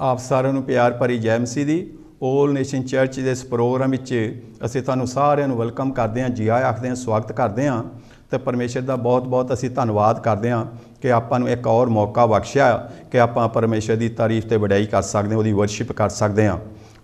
ਆਪ ਸਾਰਿਆਂ ਨੂੰ ਪਿਆਰ ਭਰੀ ਜੈ ਮਸੀਹ ਦੀ। 올 ਨੇਸ਼ਨ ਚਰਚ ਦੇ ਇਸ ਪ੍ਰੋਗਰਾਮ ਵਿੱਚ ਅਸੀਂ ਤੁਹਾਨੂੰ ਸਾਰਿਆਂ ਨੂੰ ਵੈਲਕਮ ਕਰਦੇ ਹਾਂ, ਜੀ ਆਇਆਂ ਆਖਦੇ ਹਾਂ, ਸਵਾਗਤ ਕਰਦੇ ਹਾਂ। ਤੇ ਪਰਮੇਸ਼ਰ ਦਾ ਬਹੁਤ-ਬਹੁਤ ਅਸੀਂ ਧੰਨਵਾਦ ਕਰਦੇ ਹਾਂ ਕਿ ਆਪਾਂ ਨੂੰ ਇੱਕ ਹੋਰ ਮੌਕਾ ਬਖਸ਼ਿਆ, ਕਿ ਆਪਾਂ ਪਰਮੇਸ਼ਰ ਦੀ ਤਾਰੀਫ ਤੇ ਵਡਿਆਈ ਕਰ ਸਕਦੇ ਹਾਂ, ਉਹਦੀ ਵਰਸ਼ਿਪ ਕਰ ਸਕਦੇ ਹਾਂ।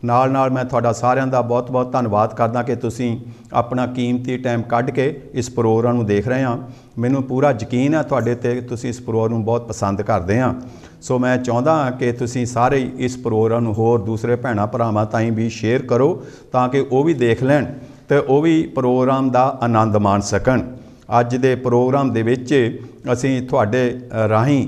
ਨਾਲ ਨਾਲ ਮੈਂ ਤੁਹਾਡਾ ਸਾਰਿਆਂ ਦਾ ਬਹੁਤ-ਬਹੁਤ ਧੰਨਵਾਦ ਕਰਦਾ ਕਿ ਤੁਸੀਂ ਆਪਣਾ ਕੀਮਤੀ ਟਾਈਮ ਕੱਢ ਕੇ ਇਸ ਪ੍ਰੋਗਰਾਮ ਨੂੰ ਦੇਖ ਰਹੇ ਹਾਂ। ਮੈਨੂੰ ਪੂਰਾ ਯਕੀਨ ਹੈ ਤੁਹਾਡੇ ਤੇ ਤੁਸੀਂ ਇਸ ਪ੍ਰੋਗਰਾਮ ਨੂੰ ਬਹੁਤ ਪਸੰਦ ਕਰਦੇ ਹਾਂ। ਸੋ ਮੈਂ ਚਾਹੁੰਦਾ ਹਾਂ ਕਿ ਤੁਸੀਂ ਸਾਰੇ ਇਸ ਪ੍ਰੋਗਰਾਮ ਨੂੰ ਹੋਰ ਦੂਸਰੇ ਭੈਣਾਂ ਭਰਾਵਾਂ ਤਾਈਂ ਵੀ ਸ਼ੇਅਰ ਕਰੋ ਤਾਂ ਕਿ ਉਹ ਵੀ ਦੇਖ ਲੈਣ ਤੇ ਉਹ ਵੀ ਪ੍ਰੋਗਰਾਮ ਦਾ ਆਨੰਦ ਮਾਣ ਸਕਣ। ਅੱਜ ਦੇ ਪ੍ਰੋਗਰਾਮ ਦੇ ਵਿੱਚ ਅਸੀਂ ਤੁਹਾਡੇ ਰਾਹੀਂ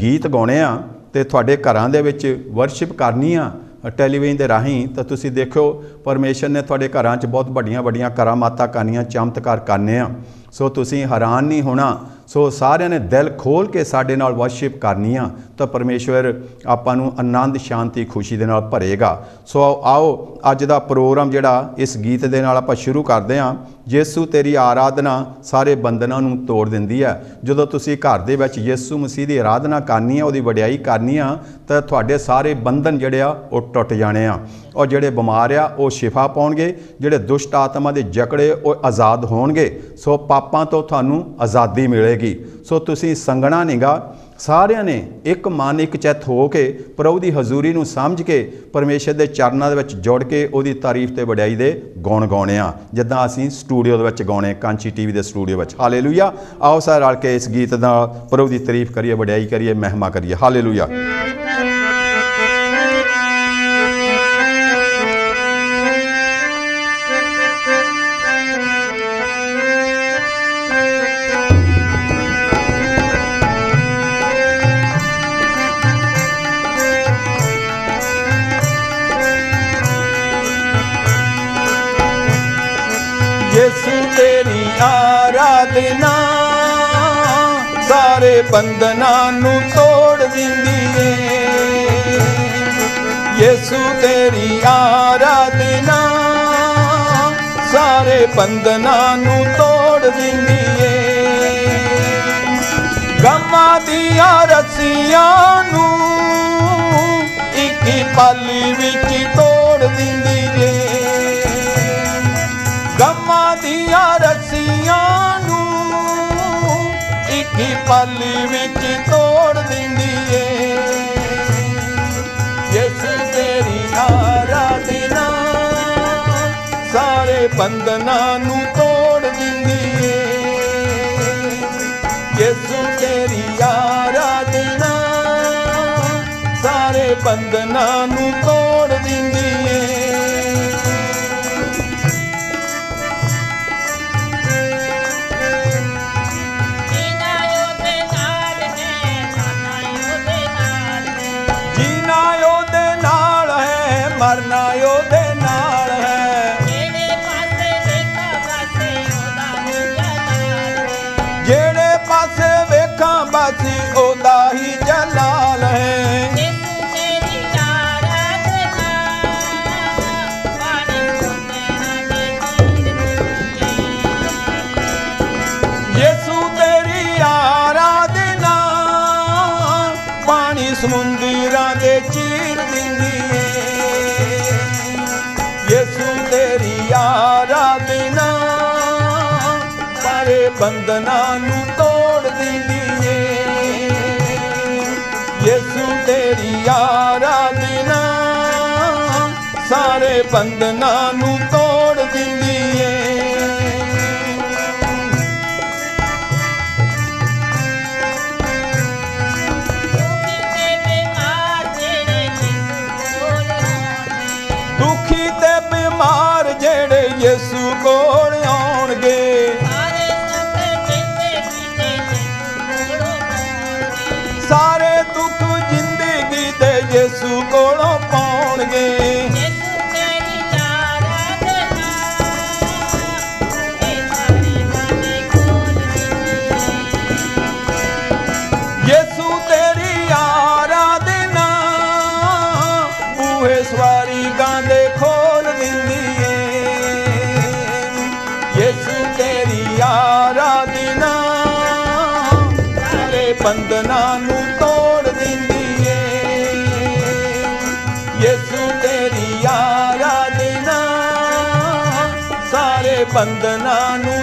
ਗੀਤ ਗਾਉਣੇ ਆ ਤੇ ਤੁਹਾਡੇ ਘਰਾਂ ਦੇ ਵਿੱਚ ਵਰਸ਼ਿਪ ਕਰਨੀ ਆ ਟੈਲੀਵਿਜ਼ਨ ਦੇ ਰਾਹੀਂ ਤਾਂ ਤੁਸੀਂ ਦੇਖੋ ਪਰਮੇਸ਼ਰ ਨੇ ਤੁਹਾਡੇ ਘਰਾਂ 'ਚ ਬਹੁਤ ਵੱਡੀਆਂ ਵੱਡੀਆਂ ਕਰਾਮਾਤਾਂ ਕਰਨੀਆਂ ਚਮਤਕਾਰ ਕਰਨੇ ਆ। ਸੋ ਤੁਸੀਂ ਹੈਰਾਨ ਨਹੀਂ ਹੋਣਾ, ਸੋ ਸਾਰਿਆਂ ਨੇ ਦਿਲ ਖੋਲ ਕੇ ਸਾਡੇ ਨਾਲ ਵਰਸ਼ਿਪ ਕਰਨੀ ਆ। ਤਾਂ ਪਰਮੇਸ਼ਵਰ ਆਪਾਂ ਨੂੰ ਆਨੰਦ, ਸ਼ਾਂਤੀ, ਖੁਸ਼ੀ ਦੇ ਨਾਲ ਭਰੇਗਾ। ਸੋ ਆਓ, ਅੱਜ ਦਾ ਪ੍ਰੋਗਰਾਮ ਜਿਹੜਾ ਇਸ ਗੀਤ ਦੇ ਨਾਲ ਆਪਾਂ ਸ਼ੁਰੂ ਕਰਦੇ ਹਾਂ। ਯੇਸੂ ਤੇਰੀ ਆਰਾਧਨਾ ਸਾਰੇ ਬੰਧਨਾਂ ਨੂੰ ਤੋੜ ਦਿੰਦੀ ਹੈ। ਜਦੋਂ ਤੁਸੀਂ ਘਰ ਦੇ ਵਿੱਚ ਯੇਸੂ ਮਸੀਹ ਦੀ ਆਰਾਧਨਾ ਕਰਨੀ ਆ ਉਹਦੀ ਵਡਿਆਈ ਕਰਨੀ ਆ, ਤਾਂ ਤੁਹਾਡੇ ਸਾਰੇ ਬੰਧਨ ਜਿਹੜੇ ਆ, ਉਹ ਟੁੱਟ ਜਾਣੇ ਆ। ਔਰ ਜਿਹੜੇ ਬਿਮਾਰ ਆ, ਉਹ ਸ਼ਿਫਾ ਪਾਉਣਗੇ। ਜਿਹੜੇ ਦੁਸ਼ਟ ਆਤਮਾ ਦੇ ਜਕੜੇ, ਉਹ ਆਜ਼ਾਦ ਹੋਣਗੇ। ਸੋ ਪਾਪਾਂ ਤੋਂ ਤੁਹਾਨੂੰ ਆਜ਼ਾਦੀ ਮਿਲੇਗੀ। ਸੋ ਤੁਸੀਂ ਸੰਗਣਾ ਨਿਗਾ। ਸਾਰਿਆਂ ਨੇ ਇੱਕ ਮਨ ਇੱਕ ਚਿੱਤ ਹੋ ਕੇ ਪ੍ਰਭੂ ਦੀ ਹਜ਼ੂਰੀ ਨੂੰ ਸਮਝ ਕੇ ਪਰਮੇਸ਼ਰ ਦੇ ਚਰਨਾਂ ਦੇ ਵਿੱਚ ਜੁੜ ਕੇ ਉਹਦੀ ਤਾਰੀਫ ਤੇ ਵਡਿਆਈ ਦੇ ਗਾਉਣ ਗਾਉਣੇ ਆ। ਜਿੱਦਾਂ ਅਸੀਂ ਸਟੂਡੀਓ ਦੇ ਵਿੱਚ ਗਾਉਣੇ, ਕਾਂਚੀ ਟੀਵੀ ਦੇ ਸਟੂਡੀਓ ਵਿੱਚ। ਹਾਲੇਲੂਇਆ। ਆਓ ਸਾਰੇ ਰਲ ਕੇ ਇਸ ਗੀਤ ਦਾ ਪ੍ਰਭੂ ਦੀ ਤਾਰੀਫ ਕਰੀਏ, ਵਡਿਆਈ ਕਰੀਏ, ਮਹਿਮਾ ਕਰੀਏ। ਹਾਲੇਲੂਇਆ। ਬੰਧਨਾਂ ਨੂੰ ਤੋੜ ਦਿੰਦੀ ਏ। ਯਿਸੂ ਤੇਰੀ ਆਰਾਧਨਾ ਸਾਰੇ ਬੰਧਨਾਂ ਨੂੰ ਤੋੜ ਦਿੰਦੀ ਏ। ਗਮਾਂ ਦੀਆਂ ਰੱਸੀਆਂ ਨੂੰ ਇੱਕ ਪਾਲੀ ਵਿੱਚ ਤੋੜ ਦਿੰਦੀ ਏ। ਗਮਾਂ ਦੀਆਂ ਹੀ ਪਲ ਵਿੱਚ ਤੋੜ ਦਿੰਦੀ ਏ ਯਿਸੂ ਤੇਰੀ ਆਰਾਧਨਾ ਸਾਰੇ ਬੰਧਨਾਂ ਨੂੰ ਤੋੜ ਦਿੰਦੀ ਏ ਯਿਸੂ ਤੇਰੀ ਆਰਾਧਨਾ ਸਾਰੇ ਬੰਧਨਾਂ ਨੂੰ ਤੋੜ ਹੈ ਮਰਨਾ ਬੰਧਨਾਂ ਨੂੰ ਤੋੜ ਦਿੰਦੀ ਏ ਯਿਸੂ ਤੇਰੀ ਆਰਾਧਨਾ ਸਾਰੇ ਬੰਧਨਾਂ ਨੂੰ ਤੋੜ ਬੰਦਨਾ ਨੂੰ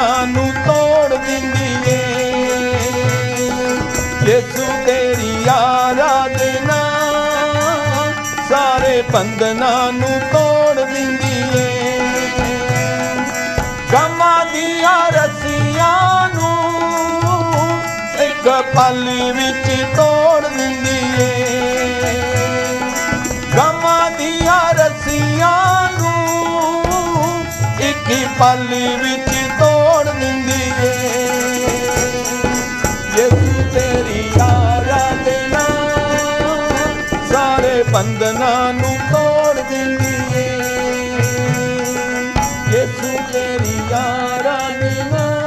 ਬੰਧਨਾਂ ਨੂੰ ਤੋੜ ਦਿੰਦੀ ਏ ਯਿਸੂ ਤੇਰੀ ਆਰਾਧਨਾ, ਸਾਰੇ ਬੰਧਨਾਂ ਨੂੰ ਤੋੜ ਦਿੰਦੀ ਏ ਗਮਾਂ ਦੀਆਂ ਰਸੀਆਂ ਨੂੰ ਇੱਕ ਪਲ ਵਿੱਚ ਤੋੜ ਦਿੰਦੀ ਏ ਗਮਾਂ ਦੀਆਂ ਰਸੀਆਂ ਨੂੰ ਇੱਕ ਹੀ ਪਲ ਵਿੱਚ ਬੰਦਨਾ ਨੂੰ ਤੋੜ ਦਿੰਦੀ ਏ। ਯਿਸੂ ਤੇਰੀ ਆਰਾਧਨਾ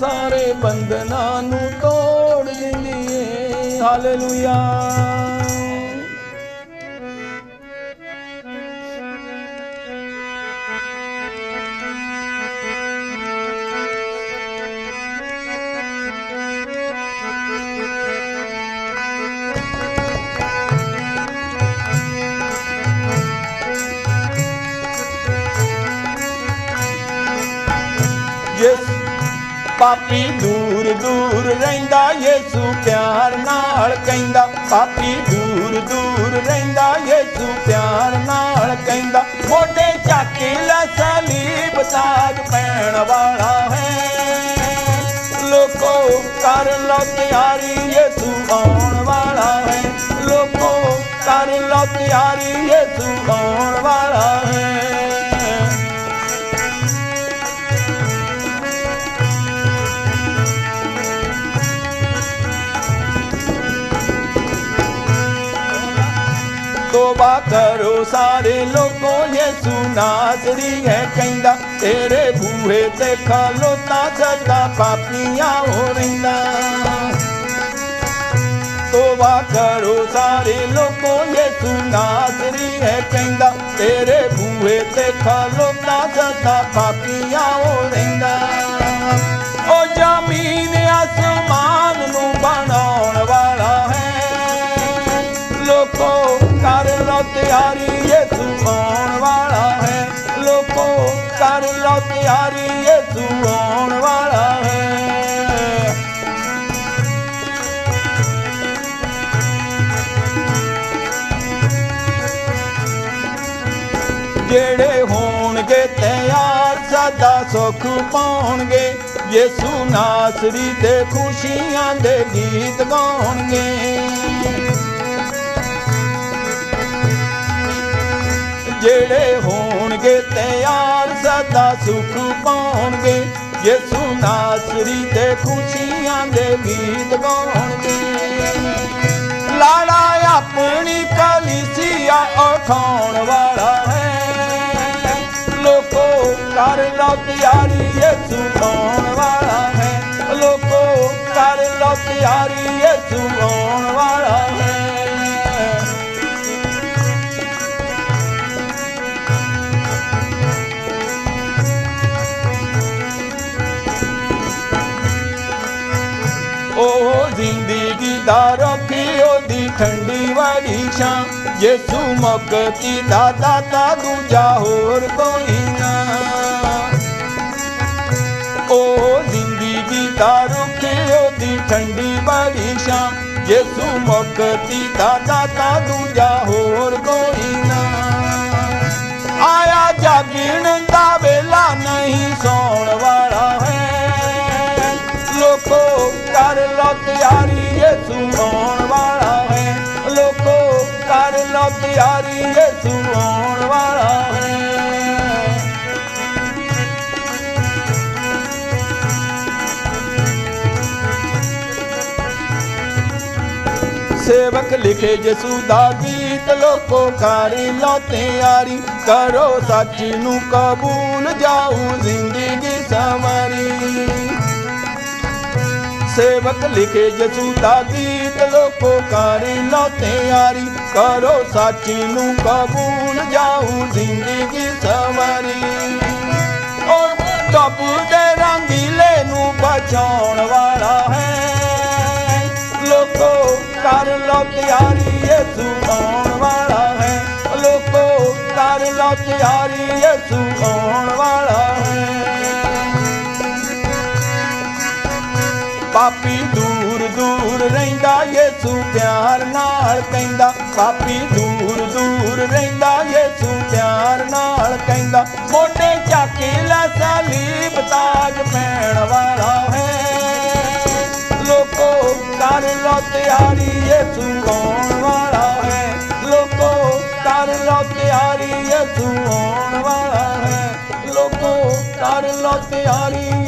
ਸਾਰੇ ਬੰਧਨਾਂ ਨੂੰ ਤੋੜ ਦਿੰਦੀ ਏ। ਹਾਲੇਲੂਇਆ। ਨਾਲ ਕਹਿੰਦਾ ਪਾਪੀ ਦੂਰ ਦੂਰ ਰਹਿੰਦਾ ਯਿਸੂ ਪਿਆਰ ਨਾਲ ਕਹਿੰਦਾ, ਮੋਢੇ ਚੱਕ ਲੈ ਸਲੀਬ ਤਾਜ ਪੈਣ ਵਾਲਾ ਹੈ। ਲੋਕੋ ਕਰ ਲੋ ਤਿਆਰੀ ਯਿਸੂ ਆਉਣ ਵਾਲਾ ਹੈ। ਲੋਕੋ ਕਰ ਲੋ ਤਿਆਰੀ ਯਿਸੂ ਆਉਣ ਵਾਲਾ ਹੈ। ਤੋਬਾ ਕਰੋ ਸਾਰੇ ਲੋਕੋ ਯਿਸੂ ਨਾਸਰੀ ਹੈ ਕਹਿੰਦਾ ਤੇਰੇ ਬੂਹੇ ਤੇ ਖਲੋਤਾ ਸਦਾ ਪਾਪੀਆਂ ਹੋ ਰਹਿੰਦਾ ਤੋਬਾ ਕਰੋ ਸਾਰੇ ਲੋਕੋ ਯਿਸੂ ਨਾਸਰੀ ਹੈ ਕਹਿੰਦਾ ਤੇਰੇ ਬੂਹੇ ਤੇ ਖਲੋਤਾ ਸਦਾ ਪਾਪੀਆਂ ਹੋ ਰਹਿੰਦਾ ਉਹ ਜ਼ਮੀਨ ਅਸਮਾਨ ਨੂੰ ਬਣਾਉਣ ਕਰ ਲੋ ਤਿਆਰੀ ਯਿਸੂ ਆਉਣ ਵਾਲਾ ਹੈ। ਲੋਕੋ ਕਰ ਲੋ ਤਿਆਰੀ ਯਿਸੂ ਆਉਣ ਵਾਲਾ ਹੈ। ਜਿਹੜੇ ਹੋਣਗੇ ਤਿਆਰ ਸਦਾ ਸੁਖ ਪਾਉਣਗੇ। ਯਿਸੂ ਨਾਸਰੀ ਤੇ ਖੁਸ਼ੀਆਂ ਦੇ ਗੀਤ ਗਾਉਣਗੇ। ਜਿਹੜੇ ਹੋਣਗੇ ਤਿਆਰ, ਸਦਾ ਸੁਖ ਪਾਉਣਗੇ। ਯਿਸੂ ਨਾਸਰੀ ਤੇ ਖੁਸ਼ੀਆਂ ਦੇ ਗੀਤ ਗਾਉਣਗੇ। ਲਾੜਾ ਆਪਣੀ ਕਲੀਸਿਆ ਉਠਾਉਣ ਵਾਲਾ ਹੈ। ਲੋਕੋ ਕਰ ਲੋ ਤਿਆਰੀ ਯਿਸੂ ਆਉਣ ਵਾਲਾ ਹੈ। ਲੋਕੋ ਕਰ ਲੋ ਤਿਆਰੀ ਯਿਸੂ ਆਉਣ ਵਾਲਾ ਹੈ। ਉਹ ਜ਼ਿੰਦਗੀ ਦਾ ਰੱਖੀ ਉਹਦੀ ਠੰਡੀ ਵਾਲੀ ਛਾਂ ਯਿਸੂ ਮੁਕਤੀ ਦਾ ਦਾਤਾ ਦੂਜਾ ਹੋਰ ਕੋਈ ਨਾ ਉਹ ਜ਼ਿੰਦਗੀ ਦਾ ਰੁੱਖ ਉਹਦੀ ਠੰਡੀ ਵਾਲੀ ਛਾਂ ਯਿਸੂ ਮੁਕਤੀ ਦਾ ਦਾਤਾ ਦੂਜਾ ਹੋਰ ਕੋਈ ਨਾ ਆਇਆ ਜਾਗਣ ਦਾ ਵੇਲਾ ਨਹੀਂ ਸੌਣ ਵਾਲਾ ਹੈ ਲੋਕੋ ਕਰ ਲੋ ਤਿਆਰੀ ਲੋਕੋ ਕਰ ਲੋ ਵਾਲਾ ਸੇਵਕ ਲਿਖੇ ਜਸੂ ਦਾ ਗੀਤ, ਲੋਕੋ ਕਾਰੀ ਲੋਤੇ ਆਰੀ ਕਰੋ ਸੱਚ ਨੂੰ ਕਬੂਲ, ਜਾਉ ਜ਼ਿੰਦਗੀ ਸਵਾਰੀ। ਸੇਵਕ ਲਿਖੇ ਜਸੂ ਦਾ ਗੀਤ ਲੋਕੋ ਕਰੀ ਲੋ ਤਿਆਰੀ ਕਰੋ ਸੱਚ ਨੂੰ ਕਬੂਲ, ਜਾਊ ਜ਼ਿੰਦਗੀ ਸਵਾਰੀ। ਉਹ ਟੱਪ ਦੇ ਰੰਗੀਲੇ ਨੂੰ ਬਚਾਉਣ ਵਾਲਾ ਹੈ। ਲੋਕੋ ਕਰ ਲੋ ਤਿਆਰੀ ਯਿਸੂ ਆਉਣ ਵਾਲਾ ਹੈ। ਲੋਕੋ ਕਰ ਲੋ ਤਿਆਰੀ ਯਿਸੂ ਆਉਣ ਵਾਲਾ ਹੈ। ਪਾਪੀ ਦੂਰ ਦੂਰ ਰਹਿੰਦਾ ਯਿਸੂ ਪਿਆਰ ਨਾਲ ਕਹਿੰਦਾ। ਪਾਪੀ ਦੂਰ ਦੂਰ ਰਹਿੰਦਾ ਯਿਸੂ ਪਿਆਰ ਨਾਲ ਕਹਿੰਦਾ। ਮੋਢੇ ਚੱਕ ਲੈ ਸਲੀਬ, ਤਾਜ ਪੈਣ ਵਾਲਾ ਹੈ। ਲੋਕੋ ਕਰ ਲੋ ਤਿਆਰੀ, ਯਿਸੂ ਆਉਣ ਵਾਲਾ ਹੈ। ਲੋਕੋ ਕਰ ਲੋ ਤਿਆਰੀ, ਯਿਸੂ ਆਉਣ ਵਾਲਾ ਹੈ। ਲੋਕੋ ਕਰ ਲੋ ਤਿਆਰੀ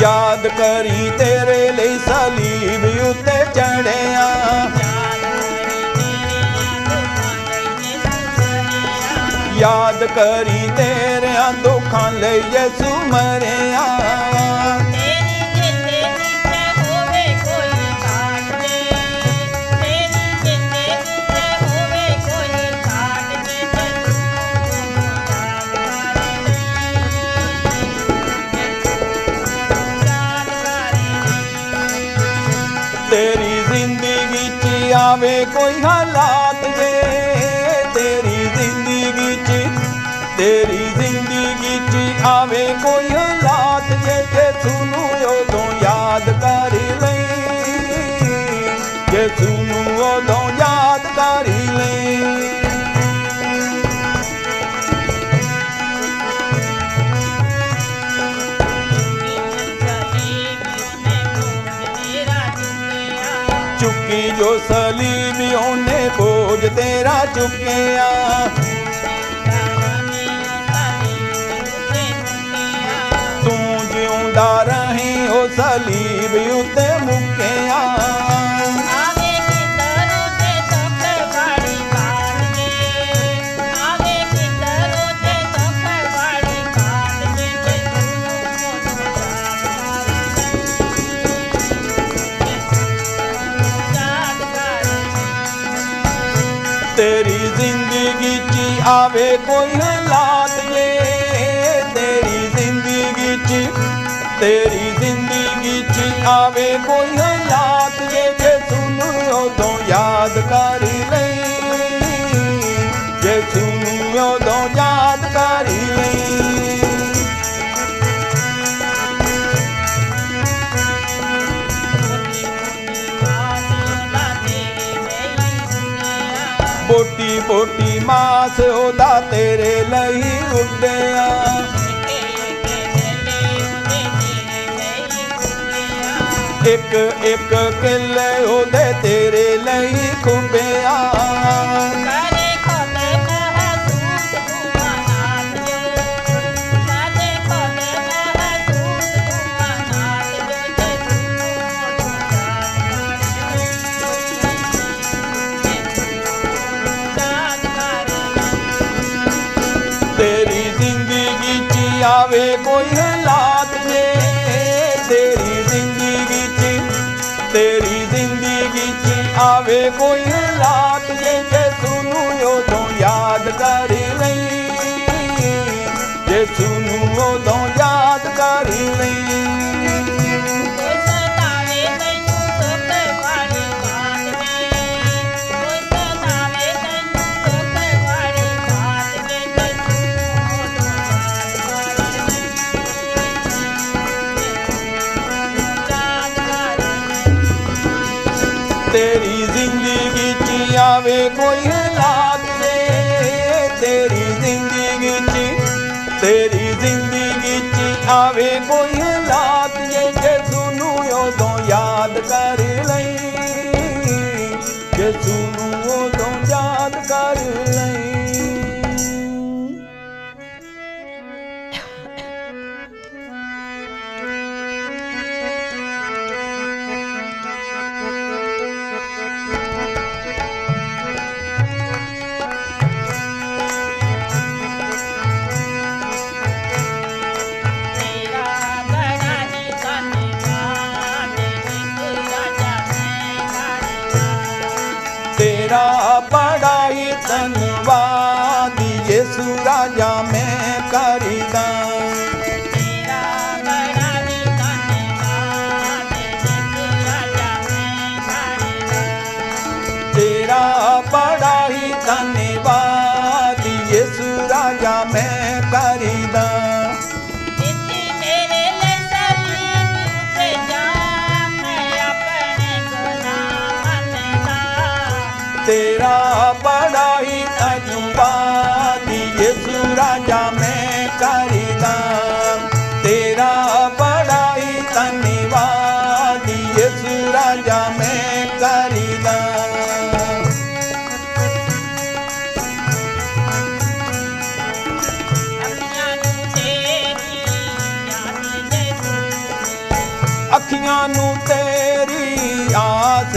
ਯਾਦ ਕਰੀ ਤੇਰੇ ਲਈ ਸਲੀਬ ਉੱਤੇ ਚੜਿਆ ਯਾਦ ਕਰੀ ਤੇਰੇ ਦੁੱਖਾਂ ਲਈ ਯਿਸੂ ਮਰਿਆ। ਕੋਈ ਹਾਲਾਤ ਜੇ ਤੇਰੀ ਜ਼ਿੰਦਗੀ 'ਚ ਤੇਰੀ ਜ਼ਿੰਦਗੀ 'ਚ ਆਵੇ ਕੋਈ ਹਾਲਾਤ ਜੇ ਜੇ ਸੁਨੂੰ ਉਦੋਂ ਯਾਦ ਕਰ ਲਈ। ਜੇ ਸੁਨੂੰ ਉਦੋਂ ਯਾਦ ਕਰ ਲਈ। ਚੁੱਕੀ ਜੋ ਸਲੀਬ ਉਹਨੇ ਬੋਝ ਤੇਰਾ ਚੁੱਕਿਆ। ਤੂੰ ਜਿਉਂਦਾ ਰਹੀਂ ਉਹ ਸਲੀਬ ਉੱਤੇ। ਤੇਰੀ ਜ਼ਿੰਦਗੀ 'ਚ ਆਵੇ ਕੋਈ ਹਾਲਾਤ ਜੇ। ਤੇਰੀ ਜ਼ਿੰਦਗੀ 'ਚ, ਤੇਰੀ ਜ਼ਿੰਦਗੀ 'ਚ ਆਵੇ ਕੋਈ ਹਾਲਾਤ ਜੇ। ਤੇ ਸੁਣੋ ਉਦੋਂ ਯਾਦ ਕਰ ਮਾਸ ਸੋਦਾ ਤੇਰੇ ਲਈ ਉੱਡਿਆ। ਇੱਕ ਇੱਕ ਕਿੱਲੇ ਉਹਦੇ ਤੇਰੇ ਲਈ ਖੁੰਬਿਆ। ਤੇਰੀ ਜ਼ਿੰਦਗੀ 'ਚ ਆਵੇ ਕੋਈ ਦੇ ਤੇਰੀ ਜ਼ਿੰਦਗੀ 'ਚ ਤੇਰੀ ਜ਼ਿੰਦਗੀ 'ਚ ਆਵੇ ਕੋਈ ਅੱਖੀਆਂ ਨੂੰ ਤੇਰੀ ਆਸ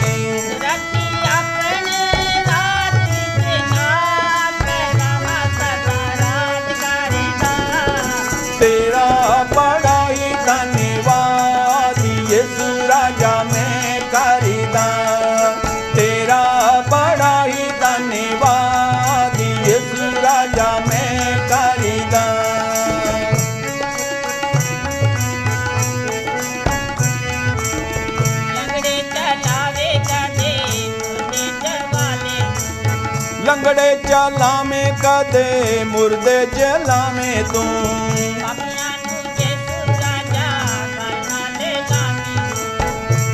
ਲੰਗੜੇ ਚਾਲਾਂ ਮੇ ਕਦੇ ਮੁਰਦੇ ਜਲਾਂ ਮੇ ਤੂੰ?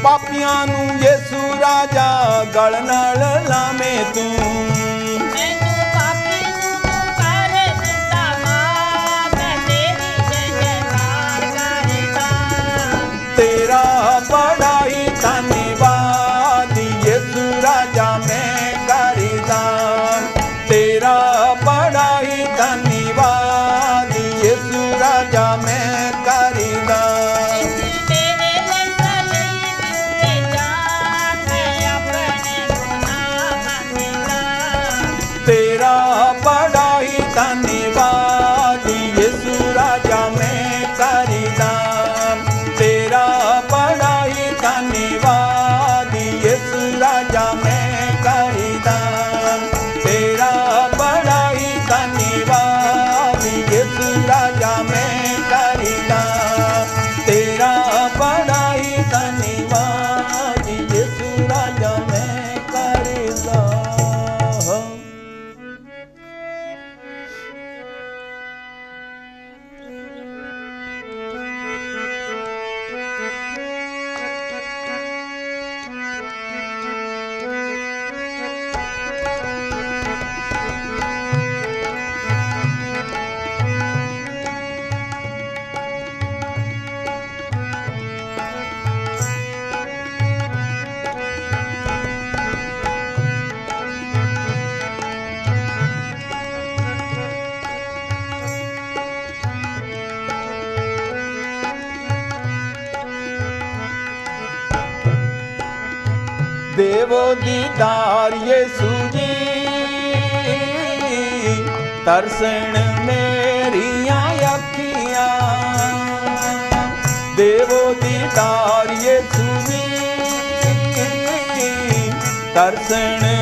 ਪਾਪੀਆਂ ਨੂੰ ਯੇਸੂ ਰਾਜਾ ਗਲ ਨਾਲ ਲਾਵੇਂ ਤੂੰ। ਤੇਰਾ ਬੜਾ ਹੀ ਦੇਵੋ ਦੀਦਾਰ ਯਿਸੂ ਜੀ। ਤਰਸਣ ਮੇਰੀਆਂ ਅੱਖੀਆਂ। ਦੇਵੋ ਦੀਦਾਰ ਯਿਸੂ ਜੀ। ਤਰਸਣ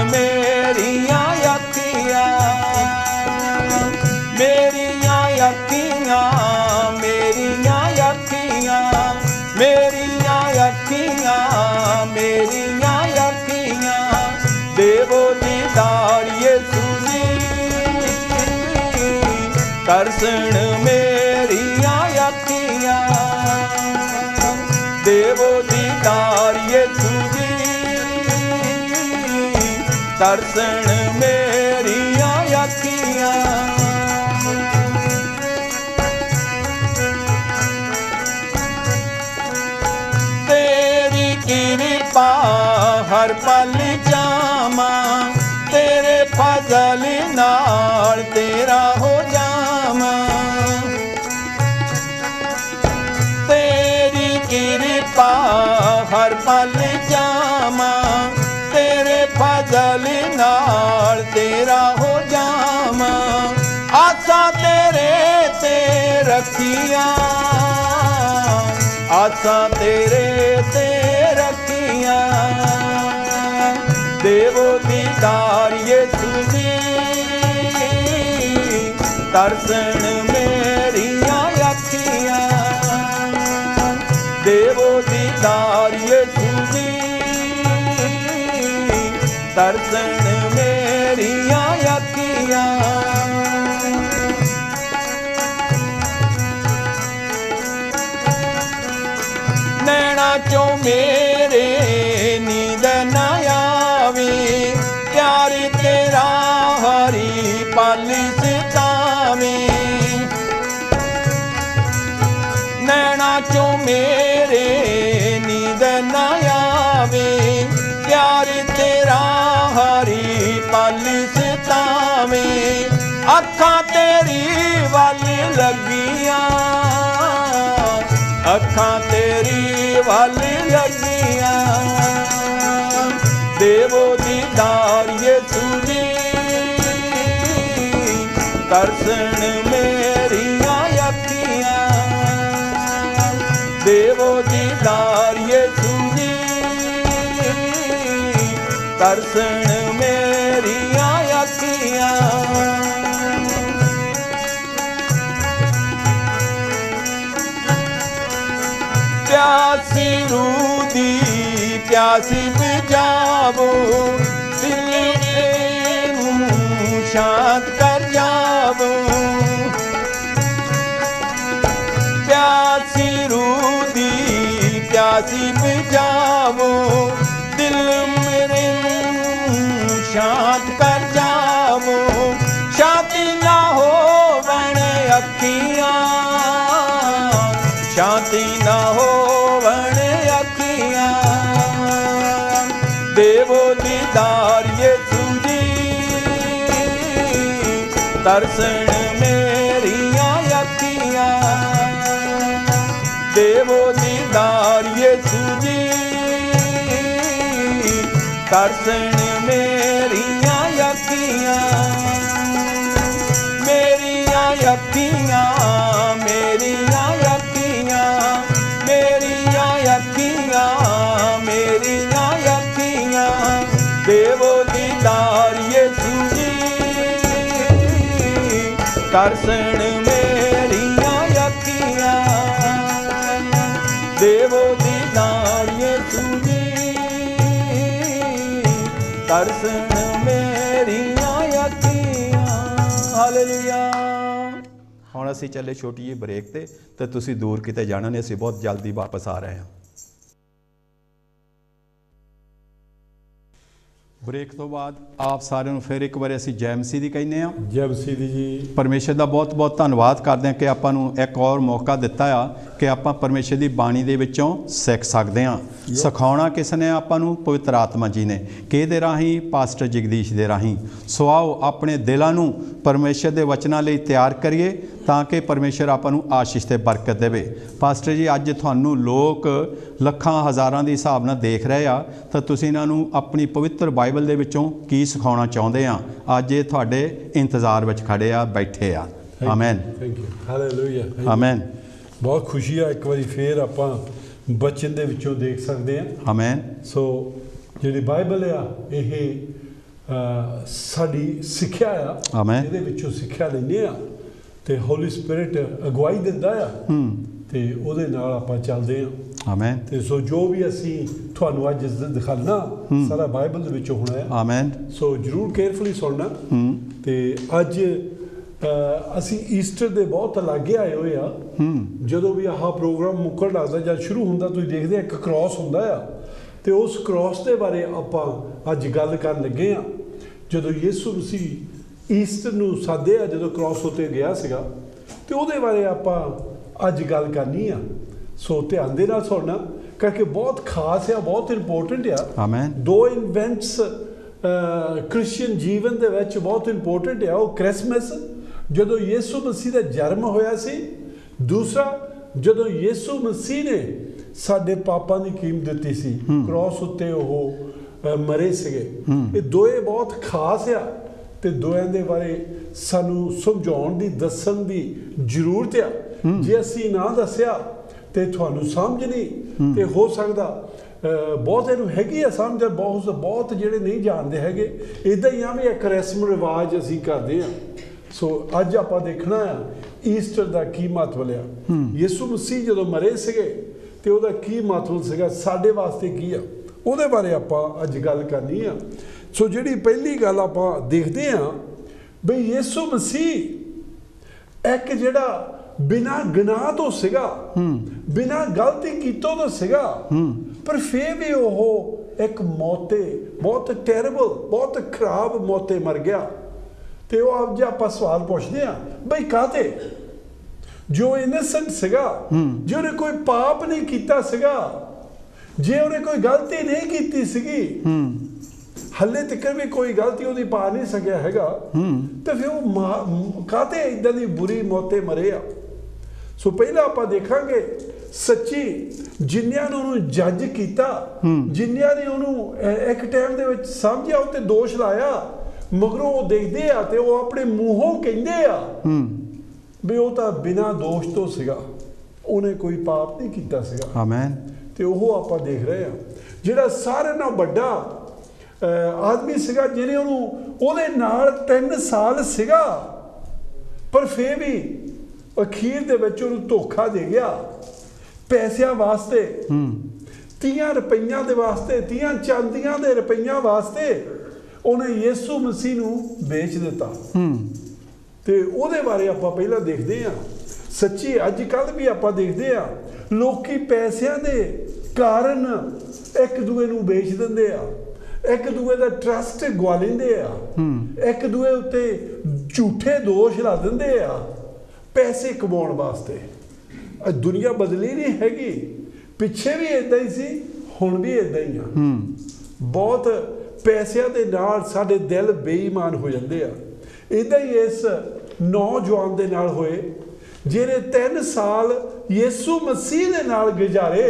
ਤਰਸਣ ਮੇਰੀਆਂ ਅੱਖੀਆਂ ਤੇਰੀ ਕਿਰਪਾ ਹਰ ਪਲ ਜਾਵਾਂ ਤੇਰੇ ਫਜ਼ਲ ਨਾਲ ਤੇਰਾ ਹੋ ਜਾਵਾਂ, ਆਸਾਂ ਤੇਰੇ ਤੇ ਰੱਖੀਆਂ। ਆਸਾਂ ਤੇਰੇ ਤੇ ਰੱਖੀਆਂ। ਦੇਵੋ ਦੀਦਾਰ ਯਿਸੂ ਜੀ ਤਰਸਣ ਮੇਰੀਆਂ ਅੱਖੀਆਂ। ਦੇਵੋ ਦੀਦਾਰ ਯਿਸੂ ਜੀ ਤਰਸਣ ਮੇਰੇ ਨੀਂਦ ਨਾ ਆਵੇ। ਪਿਆਰ ਤੇਰਾ ਹਰੀ ਪਲ ਸਤਾਵੇਂ। ਨੈਣਾ ਚੋਂ ਮੇਰੇ ਨੀਂਦ ਨਾ ਆਵੇ। ਪਿਆਰ ਤੇਰਾ ਹਰੀ ਪਾਲੀ ਸਤਾਵੇਂ। ਅੱਖਾਂ ਤੇਰੀ ਵੱਲ ਲੱਗੀਆਂ। ਅੱਖਾਂ ਤੇਰੀ ਵੱਲ ਤਰਸਣ ਮੇਰੀਆਂ ਅੱਖੀਆਂ। ਦੇਵੋ ਦੀਦਾਰ ਯਿਸੂ ਜੀ ਤਰਸਣ ਮੇਰੀਆਂ ਅੱਖੀਆਂ। ਪਿਆਸੀ ਰੂਹ ਦੀ ਪਿਆਸੀ ਬੁਝਾਵੋ ਦਿਲ ਨੂੰ ਸ਼ਾਂਤ ਕਰ ਜਾ। ਜਾਵੂੰ ਪਿਆਸੀ ਰੂਹ ਦੀ ਪਿਆਸੀ ਬੁਝਾਵੂੰ ਦਰਸ਼ਨ ਮੇਰੀਆਂ ਅੱਖੀਆਂ। ਦੇਵੋ ਦੀਦਾਰ ਯੇਸੂ ਜੀ ਤਰਸਣ ਤਰਸਣ ਮੇਰੀਆਂ ਅੱਖੀਆਂ। ਦੇਵੋ ਦੀਦਾਰ ਯੇਸੂ ਜੀ ਤਰਸਣ ਮੇਰੀਆਂ ਅੱਖੀਆਂ। ਹਾਲੇਲੂਇਆ। ਹੁਣ ਅਸੀਂ ਚੱਲੇ ਛੋਟੀ ਜਿਹੀ ਬ੍ਰੇਕ ਤੇ ਤੇ ਤੁਸੀਂ ਦੂਰ ਕਿਤੇ ਜਾਣਾ ਨਹੀਂ, ਅਸੀਂ ਬਹੁਤ ਜਲਦੀ ਵਾਪਸ ਆ ਰਹੇ ਹਾਂ। ਬ੍ਰੇਕ ਤੋਂ ਬਾਅਦ ਆਪ ਸਾਰਿਆਂ ਨੂੰ ਫਿਰ ਇੱਕ ਵਾਰੀ ਅਸੀਂ ਜੈ ਮਸੀਹ ਦੀ ਕਹਿੰਦੇ ਹਾਂ। ਜੈ ਮਸੀਹ ਦੀ ਜੀ। ਪਰਮੇਸ਼ਰ ਦਾ ਬਹੁਤ-ਬਹੁਤ ਧੰਨਵਾਦ ਕਰਦੇ ਹਾਂ ਕਿ ਆਪਾਂ ਨੂੰ ਇੱਕ ਹੋਰ ਮੌਕਾ ਦਿੱਤਾ ਆ। ਕਿ ਆਪਾਂ ਪਰਮੇਸ਼ਰ ਦੀ ਬਾਣੀ ਦੇ ਵਿੱਚੋਂ ਸਿੱਖ ਸਕਦੇ ਹਾਂ। ਸਿਖਾਉਣਾ ਕਿਸ ਨੇ ਆਪਾਂ ਨੂੰ? ਪਵਿੱਤਰ ਆਤਮਾ ਜੀ ਨੇ। ਕਿਹਦੇ ਰਾਹੀਂ? ਪਾਸਟਰ ਜਗਦੀਸ਼ ਦੇ ਰਾਹੀਂ। ਸੋ ਆਓ ਆਪਣੇ ਦਿਲਾਂ ਨੂੰ ਪਰਮੇਸ਼ਰ ਦੇ ਵਚਨਾਂ ਲਈ ਤਿਆਰ ਕਰੀਏ ਤਾਂ ਕਿ ਪਰਮੇਸ਼ਰ ਆਪਾਂ ਨੂੰ ਆਸ਼ੀਸ਼ ਤੇ ਬਰਕਤ ਦੇਵੇ। ਪਾਸਟਰ ਜੀ ਅੱਜ ਤੁਹਾਨੂੰ ਲੋਕ ਲੱਖਾਂ ਹਜ਼ਾਰਾਂ ਦੇ ਹਿਸਾਬ ਨਾਲ ਦੇਖ ਰਹੇ ਆ। ਤਾਂ ਤੁਸੀਂ ਇਹਨਾਂ ਨੂੰ ਆਪਣੀ ਪਵਿੱਤਰ ਬਾਈਬਲ ਦੇ ਵਿੱਚੋਂ ਕੀ ਸਿਖਾਉਣਾ ਚਾਹੁੰਦੇ ਆ? ਅੱਜ ਇਹ ਤੁਹਾਡੇ ਇੰਤਜ਼ਾਰ ਵਿੱਚ ਖੜੇ ਆ ਬੈਠੇ ਆ। Amen thank you hallelujah amen ਬਹੁਤ ਖੁਸ਼ੀ ਆ ਇੱਕ ਵਾਰੀ ਫੇਰ ਆਪਾਂ ਬਚਨ ਦੇ ਵਿੱਚੋਂ ਦੇਖ ਸਕਦੇ ਆ ਆਮੇਨ ਸੋ ਜਿਹੜੀ ਬਾਈਬਲ ਆ ਇਹ ਸਾਡੀ ਸਿੱਖਿਆ ਆ। ਇਹਦੇ ਵਿੱਚੋਂ ਸਿੱਖਿਆ ਲੈਂਦੇ ਆ ਤੇ ਹੋਲੀ ਸਪਿਰਿਟ ਅਗਵਾਈ ਦਿੰਦਾ ਆ। ਹੂੰ। ਤੇ ਉਹਦੇ ਨਾਲ ਆਪਾਂ ਚੱਲਦੇ ਆ। ਆਮੇਨ ਤੇ ਸੋ ਜੋ ਵੀ ਅਸੀਂ ਤੁਹਾਨੂੰ ਅੱਜ ਦਿਖਾਣਾ ਸਾਰਾ ਬਾਈਬਲ ਦੇ ਵਿੱਚੋਂ ਹੋਣਾ ਆ। ਆਮੇਨ ਸੋ ਜਰੂਰ ਕੇਅਰਫੁਲੀ ਸੁਣਨਾ। ਹੂੰ। ਤੇ ਅੱਜ ਅਸੀਂ ਈਸਟਰ ਦੇ ਬਹੁਤ ਲਾਗੇ ਆਏ ਹੋਏ ਆ। ਹੂੰ। ਜਦੋਂ ਵੀ ਆਹ ਪ੍ਰੋਗਰਾਮ ਮੁੱਕਣ ਲੱਗਦਾ ਜਦ ਸ਼ੁਰੂ ਹੁੰਦਾ ਤੁਸੀਂ ਦੇਖਦੇ ਆ ਇੱਕ ਕ੍ਰਾਸ ਹੁੰਦਾ ਆ। ਤੇ ਉਸ ਕ੍ਰਾਸ ਦੇ ਬਾਰੇ ਆਪਾਂ ਅੱਜ ਗੱਲ ਕਰਨ ਲੱਗੇ ਆ। ਜਦੋਂ ਯੀਸ਼ੂ ਮਸੀਹ ਈਸਟਰ ਨੂੰ ਸਾਧਿਆ ਜਦੋਂ ਕ੍ਰਾਸ ਉਤੇ ਗਿਆ ਸੀਗਾ ਤੇ ਉਹਦੇ ਬਾਰੇ ਆਪਾਂ ਅੱਜ ਗੱਲ ਕਰਨੀ ਆ। ਸੋ ਧਿਆਨ ਦੇ ਨਾਲ ਸੁਣਨਾ ਕਰਕੇ ਬਹੁਤ ਖਾਸ ਆ ਬਹੁਤ ਇੰਪੋਰਟੈਂਟ ਆ। ਆਮੇਨ ਦੋ ਇਵੈਂਟਸ ਕ੍ਰਿਸਚੀਅਨ ਜੀਵਨ ਦੇ ਵਿੱਚ ਬਹੁਤ ਇੰਪੋਰਟੈਂਟ ਹੈ ਉਹ ਕ੍ਰਿਸਮਸ ਜਦੋਂ ਯੀਸ਼ੂ ਮਸੀਹ ਦਾ ਜਨਮ ਹੋਇਆ ਸੀ ਦੂਸਰਾ ਜਦੋਂ ਯੀਸ਼ੂ ਮਸੀਹ ਨੇ ਸਾਡੇ ਪਾਪਾਂ ਦੀ ਕੀਮਤ ਦਿੱਤੀ ਸੀ ਕ੍ਰਾਸ ਉੱਤੇ ਉਹ ਮਰੇ ਸੀਗੇ। ਇਹ ਦੋਏ ਬਹੁਤ ਖਾਸ ਆ ਤੇ ਦੋਆਂ ਦੇ ਬਾਰੇ ਸਾਨੂੰ ਸਮਝਾਉਣ ਦੀ ਦੱਸਣ ਦੀ ਜ਼ਰੂਰਤ ਆ। ਜੇ ਅਸੀਂ ਨਾ ਦੱਸਿਆ ਤੇ ਤੁਹਾਨੂੰ ਸਮਝ ਨਹੀਂ ਤੇ ਹੋ ਸਕਦਾ ਬਹੁਤ ਇਹਨੂੰ ਹੈਗੀ ਆ ਸਮਝ ਬਹੁਤ ਬਹੁਤ ਜਿਹੜੇ ਨਹੀਂ ਜਾਣਦੇ ਹੈਗੇ ਇਦਾਂ ਹੀ ਆ ਵੀ ਇੱਕ ਰਸਮ ਰਿਵਾਜ ਅਸੀਂ ਕਰਦੇ ਆ। ਸੋ ਅੱਜ ਆਪਾਂ ਦੇਖਣਾ ਆ ਈਸਟਰ ਦਾ ਕੀ ਮਹੱਤਵ ਲਿਆ। ਯਿਸੂ ਮਸੀਹ ਜਦੋਂ ਮਰੇ ਸੀਗੇ ਤੇ ਉਹਦਾ ਕੀ ਮਹੱਤਵ ਸੀਗਾ ਸਾਡੇ ਵਾਸਤੇ ਕੀ ਆ? ਉਹਦੇ ਬਾਰੇ ਆਪਾਂ ਅੱਜ ਗੱਲ ਕਰਨੀ ਆ। ਸੋ ਜਿਹੜੀ ਪਹਿਲੀ ਗੱਲ ਆਪਾਂ ਦੇਖਦੇ ਆ ਬਈ ਯਿਸੂ ਮਸੀਹ ਇੱਕ ਜਿਹੜਾ ਬਿਨਾ ਗੁਨਾਹ ਤੋਂ ਸੀਗਾ ਬਿਨਾ ਗਲਤੀ ਕੀਤੋਂ ਤੋਂ ਸੀਗਾ ਪਰ ਫੇਰ ਵੀ ਉਹ ਇੱਕ ਮੌਤੇ ਬਹੁਤ ਟੈਰੇਬਲ ਬਹੁਤ ਖਰਾਬ ਮੌਤੇ ਮਰ ਗਿਆ। ਤੇ ਉਹ ਆਪ ਜੇ ਆਪਾਂ ਸਵਾਲ ਪੁੱਛਦੇ ਆ ਬਈ ਕਾਤੇ ਜੋ ਇਨੋਸੈਂਟ ਸੀਗਾ ਜੇ ਉਹਨੇ ਕੋਈ ਪਾਪ ਨਹੀਂ ਕੀਤਾ ਸੀਗਾ ਜੇ ਉਹਨੇ ਕੋਈ ਗਲਤੀ ਨਹੀਂ ਕੀਤੀ ਸੀਗੀ ਹੱਲੇ ਤੱਕ ਵੀ ਕੋਈ ਗਲਤੀ ਉਹਦੀ ਪਾ ਨਹੀਂ ਸਕਿਆ ਹੈਗਾ ਤੇ ਫਿਰ ਉਹ ਕਾਤੇ ਇਦਾਂ ਦੀ ਬੁਰੀ ਮੌਤੇ ਮਰੇ ਆ? ਸੋ ਪਹਿਲਾਂ ਆਪਾਂ ਦੇਖਾਂਗੇ ਸੱਚੀ ਜਿੰਨਿਆਂ ਨੇ ਉਹਨੂੰ ਜੱਜ ਕੀਤਾ ਜਿੰਨਿਆਂ ਨੇ ਉਹਨੂੰ ਇੱਕ ਟਾਈਮ ਦੇ ਵਿੱਚ ਸਮਝਿਆ ਉੱਤੇ ਦੋਸ਼ ਲਾਇਆ ਮਗਰੋਂ ਉਹ ਦੇਖਦੇ ਆ ਤੇ ਉਹ ਆਪਣੇ ਮੂੰਹੋਂ ਕਹਿੰਦੇ ਆ ਵੀ ਉਹ ਤਾਂ ਬਿਨਾਂ ਦੋਸ਼ ਤੋਂ ਸੀਗਾ। ਉਹਨੇ ਕੋਈ ਪਾਪ ਨਹੀਂ ਕੀਤਾ ਸੀਗਾ। ਆਮੇਨ। ਤੇ ਉਹ ਆਪਾਂ ਦੇਖ ਰਹੇ ਆ। ਜਿਹੜਾ ਸਾਰਿਆਂ ਨਾਲੋਂ ਵੱਡਾ ਆਦਮੀ ਸੀਗਾ ਜਿਹਨੇ ਉਹਨੂੰ ਉਹਦੇ ਨਾਲ 3 ਸਾਲ ਸੀਗਾ। ਪਰ ਫੇਰ ਵੀ ਅਖੀਰ ਦੇ ਵਿੱਚ ਉਹਨੂੰ ਧੋਖਾ ਦੇ ਗਿਆ। ਪੈਸਿਆਂ ਵਾਸਤੇ। ਹੂੰ। 30 ਰੁਪਈਆਂ ਦੇ ਵਾਸਤੇ 30 ਚਾਂਦੀਆਂ ਦੇ ਰੁਪਈਆਂ ਵਾਸਤੇ। ਉਹਨੇ ਯੀਸੂ ਮਸੀਹ ਨੂੰ ਵੇਚ ਦਿੱਤਾ। ਤੇ ਉਹਦੇ ਬਾਰੇ ਆਪਾਂ ਪਹਿਲਾਂ ਦੇਖਦੇ ਹਾਂ। ਸੱਚੀ ਅੱਜ ਕੱਲ ਵੀ ਆਪਾਂ ਦੇਖਦੇ ਆ ਲੋਕੀ ਪੈਸਿਆਂ ਦੇ ਕਾਰਨ ਇੱਕ ਦੂਏ ਨੂੰ ਵੇਚ ਦਿੰਦੇ ਆ। ਇੱਕ ਦੂਏ ਦਾ ਟਰਸਟ ਗਵਾ ਲੈਂਦੇ ਆ। ਇੱਕ ਦੂਏ ਉੱਤੇ ਝੂਠੇ ਦੋਸ਼ ਲਾ ਦਿੰਦੇ ਆ। ਪੈਸੇ ਕਮਾਉਣ ਵਾਸਤੇ। ਇਹ ਦੁਨੀਆ ਬਦਲੀ ਨਹੀਂ ਹੈਗੀ। ਪਿੱਛੇ ਵੀ ਇਦਾਂ ਹੀ ਸੀ ਹੁਣ ਵੀ ਇਦਾਂ ਹੀ ਆ। ਬਹੁਤ ਪੈਸਿਆਂ ਦੇ ਨਾਲ ਸਾਡੇ ਦਿਲ ਬੇਈਮਾਨ ਹੋ ਜਾਂਦੇ ਆ। ਇਦਾਂ ਹੀ ਇਸ ਨੌਜਵਾਨ ਦੇ ਨਾਲ ਹੋਏ ਜਿਹਨੇ 3 ਸਾਲ ਯੀਸੂ ਮਸੀਹ ਦੇ ਨਾਲ ਗੁਜ਼ਾਰੇ।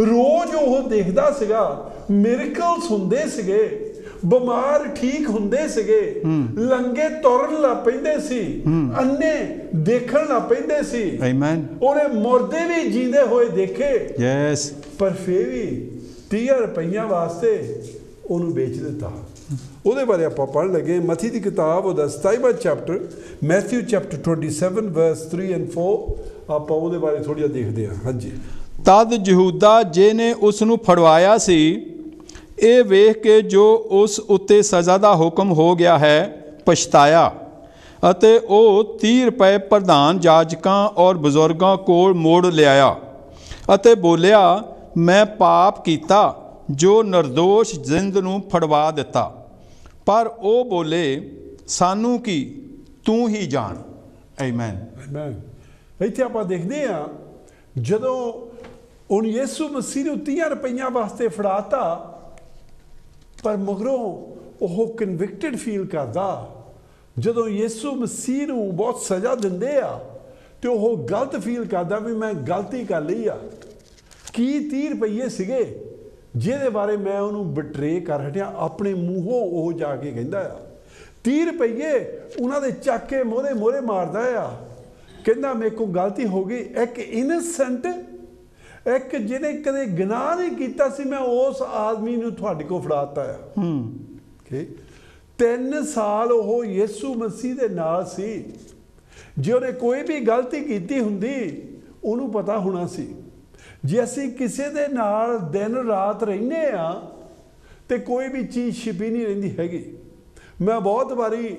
ਰੋਜ਼ ਉਹ ਦੇਖਦਾ ਸੀਗਾ ਮਿਰਕਲਸ ਹੁੰਦੇ ਸੀਗੇ ਬਿਮਾਰ ਠੀਕ ਹੁੰਦੇ ਸੀਗੇ ਲੰਗੇ ਤੁਰਨ ਲੱਗ ਪੈਂਦੇ ਸੀ ਅੰਨੇ ਦੇਖਣ ਲੱਗ ਪੈਂਦੇ ਸੀ। ਆਮੇਨ ਉਹਨੇ ਮੁਰਦੇ ਵੀ ਜਿੰਦੇ ਹੋਏ ਦੇਖੇ। ਯੈਸ ਪਰ ਫੇਰ ਵੀ 30 ਰੁਪਈਆ ਵਾਸਤੇ ਉਹਨੂੰ ਵੇਚ ਦਿੱਤਾ। ਉਹਦੇ ਬਾਰੇ ਆਪਾਂ ਪੜ੍ਹਨ ਲੱਗੇ, ਮਥੀ ਦੀ ਕਿਤਾਬ ਉਹਦਾ 27ਵਾਂ chapter Matthew chapter 27 verse 3 and 4 ਆਪਾਂ ਉਹਦੇ ਬਾਰੇ ਥੋੜ੍ਹਾ ਜਿਹਾ ਦੇਖਦੇ ਹਾਂ। ਹਾਂਜੀ। ਤਦ ਯਹੂਦਾ ਜਿਹਨੇ ਉਸ ਨੂੰ ਫੜਵਾਇਆ ਸੀ, ਇਹ ਵੇਖ ਕੇ ਜੋ ਉਸ ਉੱਤੇ ਸਜ਼ਾ ਦਾ ਹੁਕਮ ਹੋ ਗਿਆ ਹੈ, ਪਛਤਾਇਆ। ਅਤੇ ਉਹ 30 ਰੁਪਏ ਪ੍ਰਧਾਨ ਜਾਜਕਾਂ ਔਰ ਬਜ਼ੁਰਗਾਂ ਕੋਲ ਮੋੜ ਲਿਆਇਆ ਅਤੇ ਬੋਲਿਆ, ਮੈਂ ਪਾਪ ਕੀਤਾ ਜੋ નિર્ਦੋਸ਼ ਜਿੰਦ ਨੂੰ ਫੜਵਾ ਦਿੱਤਾ। ਪਰ ਉਹ ਬੋਲੇ, ਸਾਨੂੰ ਕੀ? ਤੂੰ ਹੀ ਜਾਣ। ਆਮੇਨ ਆਮੇਨ ਇੱਥੇ ਆਪਾਂ ਦੇਖਦੇ ਹਾਂ, ਜਦੋਂ ਉਹਨ ਯੀਸੂ ਮਸੀਹ ਨੂੰ 30 ਰੁਪਈਆ ਵਾਸਤੇ ਫੜਾਤਾ, ਪਰ ਮਗਰੋਂ ਉਹ ਕਨਵਿਕਟਡ ਫੀਲ ਕਰਦਾ। ਜਦੋਂ ਯੀਸੂ ਮਸੀਹ ਨੂੰ ਬਹੁਤ ਸਜ਼ਾ ਦਿੰਦੇ ਆ, ਤੇ ਉਹ ਗਲਤ ਫੀਲ ਕਰਦਾ ਵੀ ਮੈਂ ਗਲਤੀ ਕਰ ਲਈ ਆ। ਕੀ 30 ਰੁਪਈਏ ਸੀਗੇ? ਜਿਹਦੇ ਬਾਰੇ ਮੈਂ ਉਹਨੂੰ ਬਿਟਰੇ ਕਰ ਹਟਿਆ ਆਪਣੇ ਮੂੰਹੋਂ ਉਹ ਜਾ ਕੇ ਕਹਿੰਦਾ ਆ 30 ਰੁਪਈਏ ਉਹਨਾਂ ਦੇ ਚੱਕ ਕੇ ਮੋਰੇ ਮੋਰੇ ਮਾਰਦਾ ਆ। ਕਹਿੰਦਾ ਮੇਰੇ ਕੋਲ ਗਲਤੀ ਹੋ ਗਈ ਇੱਕ ਇਨਸੈਂਟ ਇੱਕ ਜਿਹਨੇ ਕਦੇ ਗੁਨਾਹ ਨਹੀਂ ਕੀਤਾ ਸੀ ਮੈਂ ਉਸ ਆਦਮੀ ਨੂੰ ਤੁਹਾਡੇ ਕੋਲ ਫੜਾਤਾ ਆ। ਹੂੰ। ਕਿ ਤਿੰਨ ਸਾਲ ਉਹ ਯੀਸੂ ਮਸੀਹ ਦੇ ਨਾਲ ਸੀ। ਜੇ ਉਹਨੇ ਕੋਈ ਵੀ ਗਲਤੀ ਕੀਤੀ ਹੁੰਦੀ ਉਹਨੂੰ ਪਤਾ ਹੋਣਾ ਸੀ। ਜੇ ਅਸੀਂ ਕਿਸੇ ਦੇ ਨਾਲ ਦਿਨ ਰਾਤ ਰਹਿੰਦੇ ਆ ਤੇ ਕੋਈ ਵੀ ਚੀਜ਼ ਛਿਪੀ ਨਹੀਂ ਰਹਿੰਦੀ ਹੈਗੀ। ਮੈਂ ਬਹੁਤ ਵਾਰੀ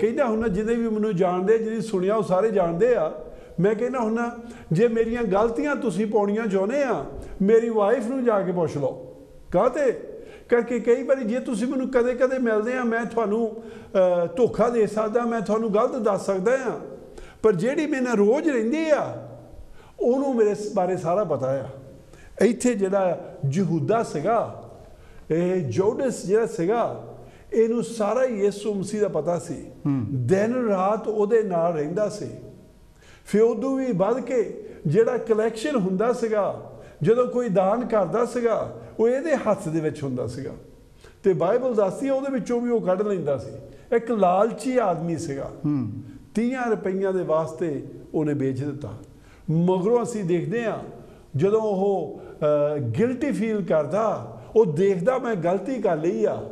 ਕਹਿੰਦਾ ਹੁੰਦਾ, ਜਿਹਦੇ ਵੀ ਮੈਨੂੰ ਜਾਣਦੇ, ਜਿਹਦੀ ਸੁਣਿਆ, ਉਹ ਸਾਰੇ ਜਾਣਦੇ ਆ। ਮੈਂ ਕਹਿੰਦਾ ਹੁੰਦਾ, ਜੇ ਮੇਰੀਆਂ ਗਲਤੀਆਂ ਤੁਸੀਂ ਪਾਉਣੀਆਂ ਚਾਹੁੰਦੇ ਆ, ਮੇਰੀ ਵਾਈਫ ਨੂੰ ਜਾ ਕੇ ਪੁੱਛ ਲਓ। ਕਾਹਤੇ? ਕਰਕੇ ਕਈ ਵਾਰੀ ਜੇ ਤੁਸੀਂ ਮੈਨੂੰ ਕਦੇ-ਕਦੇ ਮਿਲਦੇ ਆ, ਮੈਂ ਤੁਹਾਨੂੰ ਧੋਖਾ ਦੇ ਸਕਦਾ, ਮੈਂ ਤੁਹਾਨੂੰ ਗਲਤ ਦੱਸ ਸਕਦਾ ਆ। ਪਰ ਜਿਹੜੀ ਮੇਰੇ ਨਾਲ ਰੋਜ਼ ਰਹਿੰਦੀ ਆ ਉਹਨੂੰ ਮੇਰੇ ਬਾਰੇ ਸਾਰਾ ਪਤਾ ਆ। ਇੱਥੇ ਜਿਹੜਾ ਯਹੂਦਾ ਸੀਗਾ ਇਹ ਜੋਡਸ ਜਿਹੜਾ ਸੀਗਾ ਇਹਨੂੰ ਸਾਰਾ ਯਿਸੂ ਮਸੀਹ ਦਾ ਪਤਾ ਸੀ। ਦਿਨ ਰਾਤ ਉਹਦੇ ਨਾਲ ਰਹਿੰਦਾ ਸੀ। ਫਿਰ ਉਦੋਂ ਵੀ ਵੱਧ ਕੇ ਜਿਹੜਾ ਕਲੈਕਸ਼ਨ ਹੁੰਦਾ ਸੀਗਾ ਜਦੋਂ ਕੋਈ ਦਾਨ ਕਰਦਾ ਸੀਗਾ ਉਹ ਇਹਦੇ ਹੱਥ ਦੇ ਵਿੱਚ ਹੁੰਦਾ ਸੀਗਾ। ਤੇ ਬਾਈਬਲ ਦੱਸਦੀ ਹੈ ਉਹਦੇ ਵਿੱਚੋਂ ਵੀ ਉਹ ਕੱਢ ਲੈਂਦਾ ਸੀ। ਇੱਕ ਲਾਲਚੀ ਆਦਮੀ ਸੀਗਾ। 30 ਰੁਪਈਆਂ ਦੇ ਵਾਸਤੇ ਉਹਨੇ ਵੇਚ ਦਿੱਤਾ। ਮਗਰੋਂ ਅਸੀਂ ਦੇਖਦੇ ਹਾਂ ਜਦੋਂ ਉਹ ਗਿਲਟੀ ਫੀਲ ਕਰਦਾ ਉਹ ਦੇਖਦਾ ਮੈਂ ਗਲਤੀ ਕਰ ਲਈ ਆ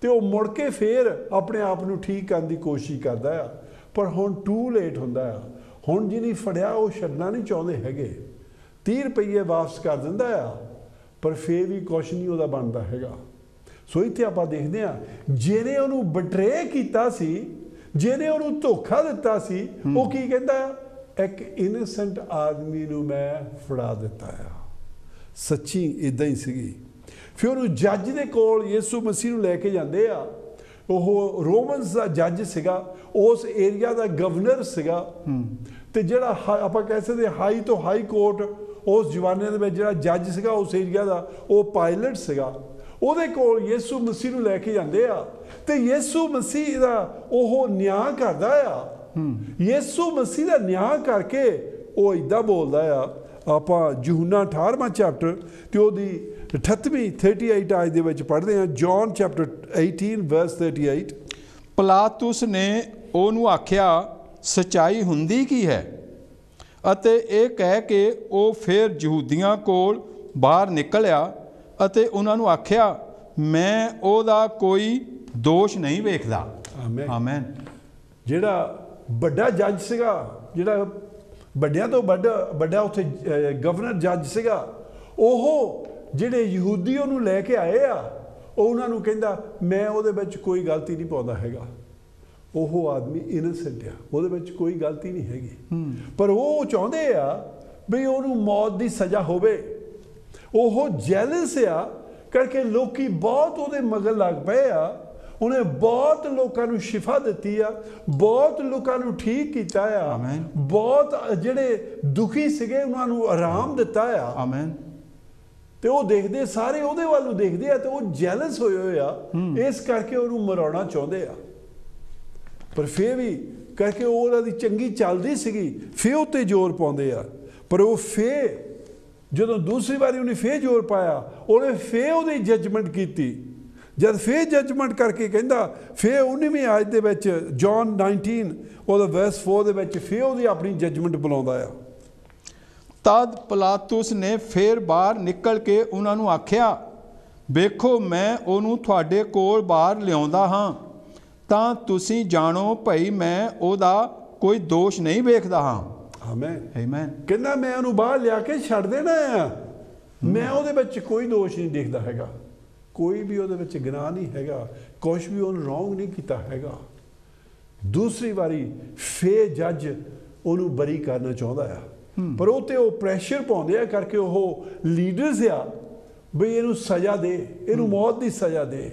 ਤੇ ਉਹ ਮੁੜ ਕੇ ਫੇਰ ਆਪਣੇ ਆਪ ਨੂੰ ਠੀਕ ਕਰਨ ਦੀ ਕੋਸ਼ਿਸ਼ ਕਰਦਾ ਆ। ਪਰ ਹੁਣ ਟੂ ਲੇਟ ਹੁੰਦਾ ਆ। ਹੁਣ ਜਿਹਨੀ ਫੜਿਆ ਉਹ ਛੱਡਣਾ ਨਹੀਂ ਚਾਹੁੰਦੇ ਹੈਗੇ। 30 ਰੁਪਏ ਵਾਪਸ ਕਰ ਦਿੰਦਾ ਆ ਪਰ ਫੇਰ ਵੀ ਕੁਛ ਨਹੀਂ ਉਹਦਾ ਬਣਦਾ ਹੈਗਾ। ਸੋ ਇੱਥੇ ਆਪਾਂ ਦੇਖਦੇ ਆ ਜਿਹਨੇ ਉਹਨੂੰ ਬਟਰੇ ਕੀਤਾ ਸੀ ਜਿਹਨੇ ਉਹਨੂੰ ਧੋਖਾ ਦਿੱਤਾ ਸੀ ਉਹ ਕੀ ਕਹਿੰਦਾ ਆ? ਇੱਕ ਇਨੋਸੈਂਟ ਆਦਮੀ ਨੂੰ ਮੈਂ ਫੜਾ ਦਿੱਤਾ ਆ। ਸੱਚੀ ਇਦਾਂ ਹੀ ਸੀਗੀ। ਫਿਰ ਉਹਨੂੰ ਜੱਜ ਦੇ ਕੋਲ ਯੀਸੂ ਮਸੀਹ ਨੂੰ ਲੈ ਕੇ ਜਾਂਦੇ ਆ। ਉਹ ਰੋਮਨਸ ਦਾ ਜੱਜ ਸੀਗਾ ਉਸ ਏਰੀਆ ਦਾ ਗਵਰਨਰ ਸੀਗਾ। ਤੇ ਜਿਹੜਾ ਆਪਾਂ ਕਹਿ ਸਕਦੇ ਹਾਈ ਤੋਂ ਹਾਈ ਕੋਰਟ ਉਸ ਜਵਾਨੇ ਦੇ ਵਿੱਚ ਜਿਹੜਾ ਜੱਜ ਸੀਗਾ ਉਸ ਏਰੀਆ ਦਾ ਉਹ ਪਾਇਲਟ ਸੀਗਾ। ਉਹਦੇ ਕੋਲ ਯੀਸੂ ਮਸੀਹ ਨੂੰ ਲੈ ਕੇ ਜਾਂਦੇ ਆ। ਤੇ ਯੀਸੂ ਮਸੀਹ ਦਾ ਉਹ ਨਿਆਂ ਕਰਦਾ ਆ। ਯੀਸੂ ਮਸੀਹ ਦਾ ਨਿਆਂ ਕਰਕੇ ਉਹ ਇਦਾਂ ਬੋਲਦਾ ਆ ਆਪਾਂ ਯਹੂਨਾ 18ਵਾਂ ਚੈਪਟਰ ਤੇ ਉਹਦੀ 38ਵੀਂ 38 ਆਇਤ ਦੇ ਵਿੱਚ ਪੜ੍ਹਦੇ ਹਾਂ ਜੌਨ ਚੈਪਟਰ 18 ਵਰਸ 38 ਪਲਾਤੁਸ ਨੇ ਉਹਨੂੰ ਆਖਿਆ ਸਚਾਈ ਹੁੰਦੀ ਕੀ ਹੈ? ਅਤੇ ਇਹ ਕਹਿ ਕੇ ਉਹ ਫਿਰ ਯਹੂਦੀਆਂ ਕੋਲ ਬਾਹਰ ਨਿਕਲਿਆ ਅਤੇ ਉਹਨਾਂ ਨੂੰ ਆਖਿਆ ਮੈਂ ਉਹਦਾ ਕੋਈ ਦੋਸ਼ ਨਹੀਂ ਵੇਖਦਾ। ਆਮੇਨ ਆਮੇਨ ਜਿਹੜਾ ਵੱਡਾ ਜੱਜ ਸੀਗਾ ਜਿਹੜਾ ਵੱਡਿਆਂ ਤੋਂ ਵੱਡਾ ਵੱਡਾ ਉੱਥੇ ਗਵਰਨਰ ਜੱਜ ਸੀਗਾ ਉਹ ਜਿਹੜੇ ਯਹੂਦੀ ਉਹਨੂੰ ਲੈ ਕੇ ਆਏ ਆ ਉਹ ਉਹਨਾਂ ਨੂੰ ਕਹਿੰਦਾ ਮੈਂ ਉਹਦੇ ਵਿੱਚ ਕੋਈ ਗਲਤੀ ਨਹੀਂ ਪਾਉਂਦਾ ਹੈਗਾ। ਉਹ ਆਦਮੀ ਇਨੋਸੈਂਟ ਆ ਉਹਦੇ ਵਿੱਚ ਕੋਈ ਗਲਤੀ ਨਹੀਂ ਹੈਗੀ। ਪਰ ਉਹ ਚਾਹੁੰਦੇ ਆ ਵੀ ਉਹਨੂੰ ਮੌਤ ਦੀ ਸਜ਼ਾ ਹੋਵੇ। ਉਹ ਜੈਲਸ ਆ ਕਰਕੇ ਲੋਕੀ ਬਹੁਤ ਉਹਦੇ ਮਗਰ ਲੱਗ ਪਏ ਆ। ਉਹਨੇ ਬਹੁਤ ਲੋਕਾਂ ਨੂੰ ਸ਼ਿਫਾ ਦਿੱਤੀ ਆ ਬਹੁਤ ਲੋਕਾਂ ਨੂੰ ਠੀਕ ਕੀਤਾ ਆ। ਆਮੀਨ। ਬਹੁਤ ਜਿਹੜੇ ਦੁਖੀ ਸੀਗੇ ਉਹਨਾਂ ਨੂੰ ਆਰਾਮ ਦਿੱਤਾ ਆ। ਆਮੇਨ ਤੇ ਉਹ ਦੇਖਦੇ ਸਾਰੇ ਉਹਦੇ ਵੱਲ ਨੂੰ ਦੇਖਦੇ ਆ ਤੇ ਉਹ ਜੈਲਸ ਹੋਏ ਹੋਏ ਆ। ਇਸ ਕਰਕੇ ਉਹਨੂੰ ਮਰਾਉਣਾ ਚਾਹੁੰਦੇ ਆ। ਪਰ ਫੇਰ ਵੀ ਕਰਕੇ ਉਹ ਉਹਨਾਂ ਦੀ ਚੰਗੀ ਚੱਲਦੀ ਸੀਗੀ ਫੇਰ ਉੱਤੇ ਜ਼ੋਰ ਪਾਉਂਦੇ ਆ। ਪਰ ਉਹ ਫੇਰ ਜਦੋਂ ਦੂਸਰੀ ਵਾਰੀ ਉਹਨੇ ਫੇਰ ਜ਼ੋਰ ਪਾਇਆ ਉਹਨੇ ਫੇਰ ਉਹਦੀ ਜੱਜਮੈਂਟ ਕੀਤੀ। ਜਦ ਫੇਰ ਜੱਜਮੈਂਟ ਕਰਕੇ ਕਹਿੰਦਾ ਫੇਰ 19ਵੀਂ ਆਇਤ ਦੇ ਵਿੱਚ ਜੌਨ 19 ਉਹਦਾ ਵਰਸ 4 ਦੇ ਵਿੱਚ ਫੇਰ ਉਹਦੀ ਆਪਣੀ ਜੱਜਮੈਂਟ ਬੁਲਾਉਂਦਾ ਆ। ਤਦ ਪਲਾਤੁਸ ਨੇ ਫੇਰ ਬਾਹਰ ਨਿਕਲ ਕੇ ਉਹਨਾਂ ਨੂੰ ਆਖਿਆ ਵੇਖੋ ਮੈਂ ਉਹਨੂੰ ਤੁਹਾਡੇ ਕੋਲ ਬਾਹਰ ਲਿਆਉਂਦਾ ਹਾਂ। ਤਾਂ ਤੁਸੀਂ ਜਾਣੋ ਭਈ ਮੈਂ ਉਹਦਾ ਕੋਈ ਦੋਸ਼ ਨਹੀਂ ਵੇਖਦਾ ਹਾਂ। ਆਮੇਨ ਆਮੇਨ ਕਹਿੰਦਾ ਮੈਂ ਉਹਨੂੰ ਬਾਹਰ ਲਿਆ ਕੇ ਛੱਡ ਦੇਣਾ ਆ। ਮੈਂ ਉਹਦੇ ਵਿੱਚ ਕੋਈ ਦੋਸ਼ ਨਹੀਂ ਦੇਖਦਾ ਹੈਗਾ। ਕੋਈ ਵੀ ਉਹਦੇ ਵਿੱਚ ਗੁਨਾਹ ਨਹੀਂ ਹੈਗਾ ਕੁਝ ਵੀ ਉਹਨੇ ਰੋਂਗ ਨਹੀਂ ਕੀਤਾ ਹੈਗਾ। ਦੂਸਰੀ ਵਾਰੀ ਫੇ ਜੱਜ ਉਹਨੂੰ ਬਰੀ ਕਰਨਾ ਚਾਹੁੰਦਾ ਆ। ਪਰ ਉਹ ਤੇ ਉਹ ਪ੍ਰੈਸ਼ਰ ਪਾਉਂਦੇ ਆ ਕਰਕੇ ਉਹ ਲੀਡਰਸ ਆ ਵੀ ਇਹਨੂੰ ਸਜ਼ਾ ਦੇ ਇਹਨੂੰ ਮੌਤ ਦੀ ਸਜ਼ਾ ਦੇ।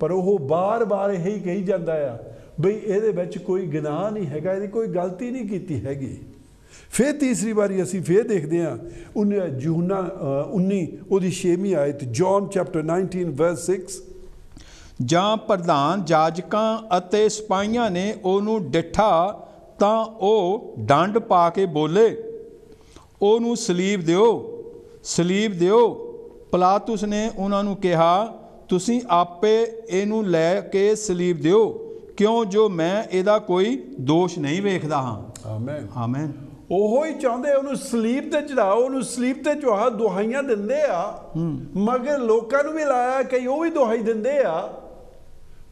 ਪਰ ਉਹ ਬਾਰ-ਬਾਰ ਇਹੀ ਕਹੀ ਜਾਂਦਾ ਆ ਬਈ ਇਹਦੇ ਵਿੱਚ ਕੋਈ ਗੁਨਾਹ ਨਹੀਂ ਹੈਗਾ ਇਹਦੀ ਕੋਈ ਗਲਤੀ ਨਹੀਂ ਕੀਤੀ ਹੈਗੀ। ਫਿਰ ਤੀਸਰੀ ਵਾਰੀ ਅਸੀਂ ਫਿਰ ਦੇਖਦੇ ਹਾਂ ਯੂਹੰਨਾ ਅ, 19 ਉਹਦੀ 6ਵੀਂ ਆਇਤ ਜੌਨ ਚੈਪਟਰ 19 ਵਰਸ 6 ਜਾਂ ਪ੍ਰਧਾਨ ਜਾਜਕਾਂ ਅਤੇ ਸਿਪਾਹੀਆਂ ਨੇ ਉਹਨੂੰ ਡਿੱਠਾ ਤਾਂ ਉਹ ਡੰਡ ਪਾ ਕੇ ਬੋਲੇ ਉਹਨੂੰ ਸਲੀਬ ਦਿਓ ਸਲੀਬ ਦਿਓ। ਪਲਾਤੁਸ ਨੇ ਉਹਨਾਂ ਨੂੰ ਕਿਹਾ ਤੁਸੀਂ ਆਪੇ ਇਹਨੂੰ ਲੈ ਕੇ ਸਲੀਬ ਦਿਓ ਕਿਉਂ ਜੋ ਮੈਂ ਇਹਦਾ ਕੋਈ ਦੋਸ਼ ਨਹੀਂ ਵੇਖਦਾ ਹਾਂ। ਆਮੇਨ ਆਮੇਨ ਉਹੋ ਹੀ ਚਾਹੁੰਦੇ ਉਹਨੂੰ ਸਲੀਪ ਤੇ ਚੜਾਓ ਉਹਨੂੰ ਸਲੀਪ ਤੇ ਚੁਹਾ ਦੁਹਾਈਆਂ ਦਿੰਦੇ ਆ। ਮਗਰ ਲੋਕਾਂ ਨੂੰ ਵੀ ਲਾਇਆ ਕਿ ਉਹ ਵੀ ਦੁਹਾਈ ਦਿੰਦੇ ਆ।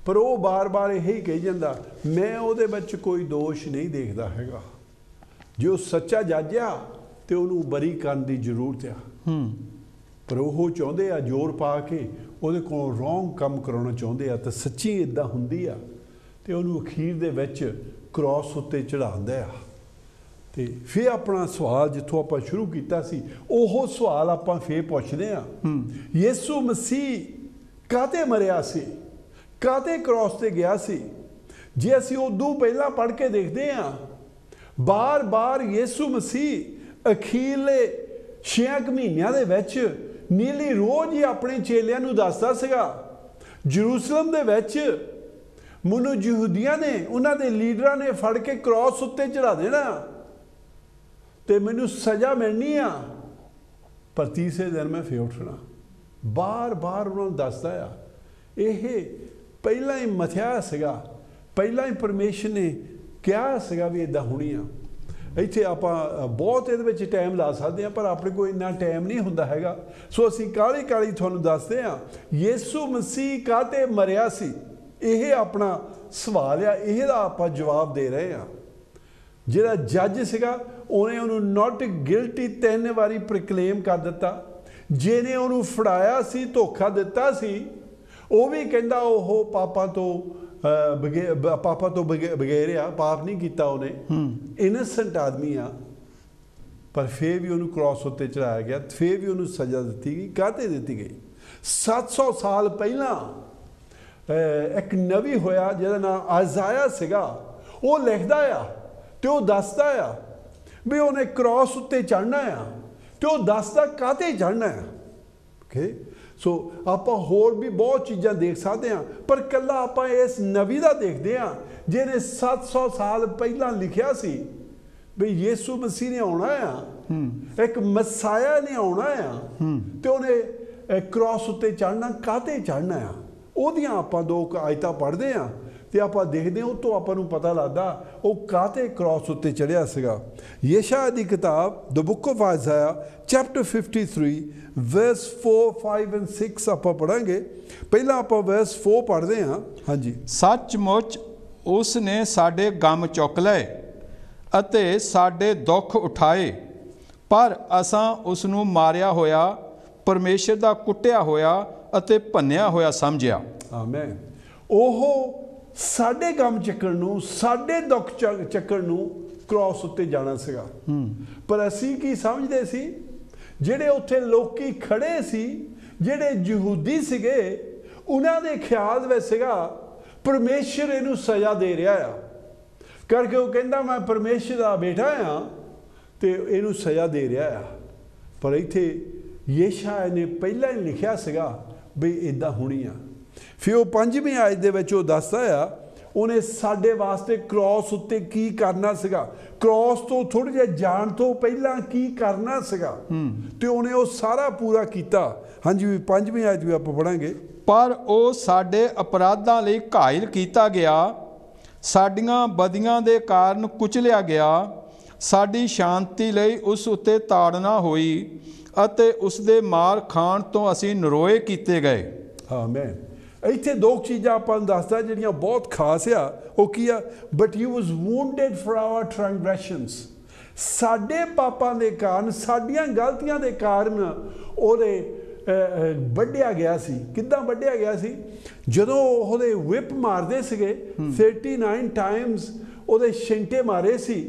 ਪਰ ਉਹ ਬਾਰ-ਬਾਰ ਇਹੀ ਕਹੀ ਜਾਂਦਾ ਮੈਂ ਉਹਦੇ ਵਿੱਚ ਕੋਈ ਦੋਸ਼ ਨਹੀਂ ਦੇਖਦਾ ਹੈਗਾ। ਜੋ ਸੱਚਾ ਜੱਜ ਆ ਤੇ ਉਹਨੂੰ ਬਰੀ ਕਰਨ ਦੀ ਜ਼ਰੂਰਤ ਆ। ਹੂੰ। ਪਰ ਉਹ ਚਾਹੁੰਦੇ ਆ ਜ਼ੋਰ ਪਾ ਕੇ ਉਹਦੇ ਕੋਲ ਰੋਂਗ ਕੰਮ ਕਰਾਉਣਾ ਚਾਹੁੰਦੇ ਆ ਤਾਂ ਸੱਚੀ ਇਦਾਂ ਹੁੰਦੀ ਆ ਤੇ ਉਹਨੂੰ ਅਖੀਰ ਦੇ ਵਿੱਚ ਕ੍ਰਾਸ ਉੱਤੇ ਚੜਾਉਂਦਾ ਆ। ਤੇ ਫਿਰ ਆਪਣਾ ਸਵਾਲ ਜਿੱਥੋਂ ਆਪਾਂ ਸ਼ੁਰੂ ਕੀਤਾ ਸੀ ਉਹ ਸਵਾਲ ਆਪਾਂ ਫੇਰ ਪੁੱਛਦੇ ਆ ਯੀਸੂ ਮਸੀਹ ਕਾਤੇ ਮਰਿਆ ਸੀ? ਕਾਤੇ ਕ੍ਰਾਸ ਤੇ ਗਿਆ ਸੀ? ਜੇ ਅਸੀਂ ਉਦੋਂ ਪਹਿਲਾਂ ਪੜ੍ਹ ਕੇ ਦੇਖਦੇ ਆ ਬਾਰ-ਬਾਰ ਯੀਸੂ ਮਸੀਹ ਅਖੀਰਲੇ 6 ਮਹੀਨਿਆਂ ਦੇ ਵਿੱਚ ਨੀਲੀ ਰੋਜ਼ ਹੀ ਆਪਣੇ ਚੇਲਿਆਂ ਨੂੰ ਦੱਸਦਾ ਸੀਗਾ। ਜਰੂਸਲਮ ਦੇ ਵਿੱਚ ਮਨੂ ਯਹੂਦੀਆਂ ਨੇ ਉਹਨਾਂ ਦੇ ਲੀਡਰਾਂ ਨੇ ਫੜ ਕੇ ਕ੍ਰਾਸ ਉੱਤੇ ਚੜਾ ਦੇਣਾ। ਤੇ ਮੈਨੂੰ ਸਜ਼ਾ ਮਿਲਣੀ ਆ। ਪਰ ਤੀਸਰੇ ਦਿਨ ਮੈਂ ਫੇਰ ਉੱਠਣਾ। ਬਾਰ-ਬਾਰ ਉਹਨਾਂ ਨੂੰ ਦੱਸਦਾ ਆ। ਇਹ ਪਹਿਲਾਂ ਹੀ ਮਥਿਆ ਸੀਗਾ। ਪਹਿਲਾਂ ਹੀ ਪਰਮੇਸ਼ਰ ਨੇ ਕਿਹਾ ਸੀਗਾ ਵੀ ਇਦਾਂ ਹੋਣੀ ਆ। ਇੱਥੇ ਆਪਾਂ ਬਹੁਤ ਇਹਦੇ ਵਿੱਚ ਟਾਈਮ ਲਾ ਸਕਦੇ ਆ, ਪਰ ਆਪਣੇ ਕੋਲ ਇੰਨਾ ਟਾਈਮ ਨਹੀਂ ਹੁੰਦਾ ਹੈਗਾ। ਸੋ ਅਸੀਂ ਕਾਲੀ ਕਾਲੀ ਤੁਹਾਨੂੰ ਦੱਸਦੇ ਆ, ਯੀਸੂ ਮਸੀਹ ਕਾਤੇ ਮਰਿਆ ਸੀ? ਇਹ ਆਪਣਾ ਸਵਾਲ ਆ ਇਹਦਾ ਆਪਾਂ ਜਵਾਬ ਦੇ ਰਹੇ ਆ। ਜਿਹੜਾ ਜੱਜ ਸੀਗਾ ਉਹਨੇ ਉਹਨੂੰ ਨਾਟ ਗਿਲਟੀ ਤਿੰਨ ਵਾਰੀ ਪ੍ਰੋਕਲੇਮ ਕਰ ਦਿੱਤਾ। ਜਿਹਨੇ ਉਹਨੂੰ ਫੜਾਇਆ ਸੀ ਧੋਖਾ ਦਿੱਤਾ ਸੀ ਉਹ ਵੀ ਕਹਿੰਦਾ ਉਹ ਪਾਪਾਂ ਤੋਂ ਪਾਪਾਂ ਤੋਂ ਬਗੇ- ਬਗੈਰ ਆ ਪਾਪ ਨਹੀਂ ਕੀਤਾ ਉਹਨੇ। ਇਨੋਸੈਂਟ ਆਦਮੀ ਆ। ਪਰ ਫੇਰ ਵੀ ਉਹਨੂੰ ਕ੍ਰਾਸ ਉੱਤੇ ਚੜਾਇਆ ਗਿਆ ਫੇਰ ਵੀ ਉਹਨੂੰ ਸਜ਼ਾ ਦਿੱਤੀ ਗਈ ਕਾਹਤੇ ਦਿੱਤੀ ਗਈ? 700 ਸਾਲ ਪਹਿਲਾਂ ਇੱਕ ਨਵੀ ਹੋਇਆ ਜਿਹਦਾ ਨਾਮ ਆਜ਼ਾਇਆ ਸੀਗਾ। ਉਹ ਲਿਖਦਾ ਆ ਤੇ ਉਹ ਦੱਸਦਾ ਆ ਵੀ ਉਹਨੇ ਕ੍ਰਾਸ ਉੱਤੇ ਚੜਨਾ ਆ ਤੇ ਉਹ ਦੱਸਦਾ ਕਾਤੇ ਚੜਨਾ ਆ। ਓਕੇ ਸੋ ਆਪਾਂ ਹੋਰ ਵੀ ਬਹੁਤ ਚੀਜ਼ਾਂ ਦੇਖ ਸਕਦੇ ਹਾਂ ਪਰ ਕੱਲਾ ਆਪਾਂ ਇਸ ਨਵੀ ਦਾ ਦੇਖਦੇ ਹਾਂ ਜਿਹਨੇ 700 ਸਾਲ ਪਹਿਲਾਂ ਲਿਖਿਆ ਸੀ ਵੀ ਯੀਸੂ ਮਸੀਹ ਨੇ ਆਉਣਾ ਆ। ਇੱਕ ਮਸਾਇਆ ਨੇ ਆਉਣਾ ਆ। ਤੇ ਉਹਨੇ ਕ੍ਰਾਸ ਉੱਤੇ ਚੜਨਾ ਕਾਤੇ ਚੜਨਾ ਆ? ਉਹਦੀਆਂ ਆਪਾਂ ਦੋ ਆਇਤਾਂ ਪੜ੍ਹਦੇ ਆ ਤੇ ਆਪਾਂ ਦੇਖਦੇ ਹਾਂ ਉਹ ਤੋਂ ਆਪਾਂ ਨੂੰ ਪਤਾ ਲੱਗਦਾ ਉਹ ਕਾਤੇ ਕ੍ਰਾਸ ਉੱਤੇ ਚੜਿਆ ਸੀਗਾ। ਯੇਸ਼ਾ ਦੀ ਕਿਤਾਬ the book of Isaiah chapter 53 verse 4 5 and 6 ਆਪਾਂ ਪੜਾਂਗੇ ਪਹਿਲਾਂ ਆਪਾਂ ਵਰਸ 4 ਪੜ੍ਹਦੇ ਹਾਂ। ਹਾਂਜੀ। ਸੱਚਮੁੱਚ ਉਸ ਨੇ ਸਾਡੇ ਗਮ ਚੁੱਕ ਲਏ ਅਤੇ ਸਾਡੇ ਦੁੱਖ ਉਠਾਏ ਪਰ ਅਸਾਂ ਉਸ ਨੂੰ ਮਾਰਿਆ ਹੋਇਆ ਪਰਮੇਸ਼ਰ ਦਾ ਕੁੱਟਿਆ ਹੋਇਆ ਅਤੇ ਭੰਨਿਆ ਹੋਇਆ ਸਮਝਿਆ। ਆਮੇਨ ਉਹ ਸਾਡੇ ਗਮ ਚੱਕਣ ਨੂੰ ਸਾਡੇ ਦੁੱਖ ਚੱਕ- ਚੱਕਣ ਨੂੰ ਕ੍ਰਾਸ ਉੱਤੇ ਜਾਣਾ ਸੀਗਾ। ਪਰ ਅਸੀਂ ਕੀ ਸਮਝਦੇ ਸੀ? ਜਿਹੜੇ ਉੱਥੇ ਲੋਕੀ ਖੜੇ ਸੀ ਜਿਹੜੇ ਯਹੂਦੀ ਸੀਗੇ ਉਹਨਾਂ ਦੇ ਖਿਆਲ ਵਿੱਚ ਸੀਗਾ ਪਰਮੇਸ਼ਰ ਇਹਨੂੰ ਸਜ਼ਾ ਦੇ ਰਿਹਾ ਆ। ਕਰਕੇ ਉਹ ਕਹਿੰਦਾ ਮੈਂ ਪਰਮੇਸ਼ਰ ਦਾ ਬੇਟਾ ਆ ਤੇ ਇਹਨੂੰ ਸਜ਼ਾ ਦੇ ਰਿਹਾ ਆ। ਪਰ ਇੱਥੇ ਯੇਸ਼ਾਇਆ ਨੇ ਪਹਿਲਾਂ ਹੀ ਲਿਖਿਆ ਸੀਗਾ ਵੀ ਇਦਾਂ ਹੋਣੀ ਆ। ਫਿਰ ਉਹ ਪੰਜਵੀਂ ਆਇਤ ਦੇ ਵਿੱਚ ਉਹ ਦੱਸਦਾ ਆ ਉਹਨੇ ਸਾਡੇ ਵਾਸਤੇ ਕ੍ਰਾਸ ਉੱਤੇ ਕੀ ਕਰਨਾ ਸੀਗਾ? ਕ੍ਰਾਸ ਤੋਂ ਥੋੜੀ ਜਿਹਾ ਜਾਣ ਤੋਂ ਪਹਿਲਾਂ ਕੀ ਕਰਨਾ ਸੀਗਾ? ਤੇ ਉਹਨੇ ਉਹ ਸਾਰਾ ਪੂਰਾ ਕੀਤਾ। ਹਾਂਜੀ ਵੀ ਪੰਜਵੀਂ ਆਇਤ ਵੀ ਆਪਾਂ ਪੜਾਂਗੇ ਪਰ ਉਹ ਸਾਡੇ ਅਪਰਾਧਾਂ ਲਈ ਘਾਇਲ ਕੀਤਾ ਗਿਆ ਸਾਡੀਆਂ ਬਦੀਆਂ ਦੇ ਕਾਰਨ ਕੁਚਲਿਆ ਗਿਆ ਸਾਡੀ ਸ਼ਾਂਤੀ ਲਈ ਉਸ ਉੱਤੇ ਤਾੜਨਾ ਹੋਈ ਅਤੇ ਉਸ ਦੇ ਮਾਰ ਖਾਣ ਤੋਂ ਅਸੀਂ ਨਰੋਏ ਕੀਤੇ ਗਏ। ਆਮੇਨ ਇੱਥੇ ਦੋ ਚੀਜ਼ਾਂ ਆਪਾਂ ਨੂੰ ਦੱਸਦਾ ਜਿਹੜੀਆਂ ਬਹੁਤ ਖਾਸ ਆ ਉਹ ਕੀ ਆ? But he was wounded for our transgressions ਸਾਡੇ ਪਾਪਾਂ ਦੇ ਕਾਰਨ ਸਾਡੀਆਂ ਗਲਤੀਆਂ ਦੇ ਕਾਰਨ ਉਹਦੇ ਵੱਢਿਆ ਗਿਆ ਸੀ। ਕਿੱਦਾਂ ਵੱਢਿਆ ਗਿਆ ਸੀ? ਜਦੋਂ ਉਹਦੇ whip ਮਾਰਦੇ ਸੀਗੇ 39 ਟਾਈਮਸ ਉਹਦੇ ਛਿੰਟੇ ਮਾਰੇ ਸੀ।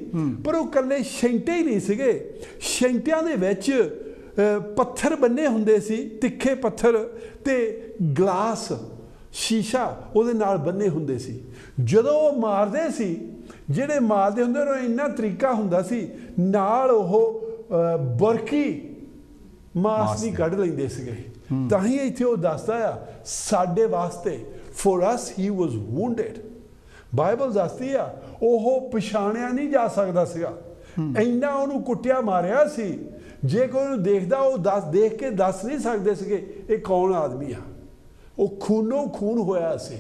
ਪਰ ਉਹ ਕੱਲੇ ਛਿੰਟੇ ਹੀ ਨਹੀਂ ਸੀਗੇ। ਛਿੰਟਿਆਂ ਦੇ ਵਿੱਚ ਪੱਥਰ ਬੰਨੇ ਹੁੰਦੇ ਸੀ ਤਿੱਖੇ ਪੱਥਰ ਤੇ ਗਲਾਸ। ਸ਼ੀਸ਼ਾ ਉਹਦੇ ਨਾਲ ਬੰਨੇ ਹੁੰਦੇ ਸੀ। ਜਦੋਂ ਉਹ ਮਾਰਦੇ ਸੀ ਜਿਹੜੇ ਮਾਰਦੇ ਹੁੰਦੇ ਉਹਨਾਂ ਇੰਨਾ ਤਰੀਕਾ ਹੁੰਦਾ ਸੀ ਨਾਲ ਉਹ ਬਰਕੀ ਮਾਸ ਦੀ ਕੱਢ ਲੈਂਦੇ ਸੀਗੇ। ਤਾਂ ਹੀ ਇੱਥੇ ਉਹ ਦੱਸਦਾ ਆ ਸਾਡੇ ਵਾਸਤੇ for us he was wounded Bible ਦੱਸਦੀ ਆ ਉਹ ਪਛਾਣਿਆ ਨਹੀਂ ਜਾ ਸਕਦਾ ਸੀਗਾ। ਇੰਨਾ ਉਹਨੂੰ ਕੁੱਟਿਆ ਮਾਰਿਆ ਸੀ। ਜੇ ਕੋਈ ਉਹਨੂੰ ਦੇਖਦਾ ਉਹ ਦੱਸ ਦੇਖ ਕੇ ਦੱਸ ਨਹੀਂ ਸਕਦੇ ਸੀਗੇ ਇਹ ਕੌਣ ਆਦਮੀ ਆ? ਉਹ ਖੂਨੋ ਖੂਨ ਹੋਇਆ ਸੀ।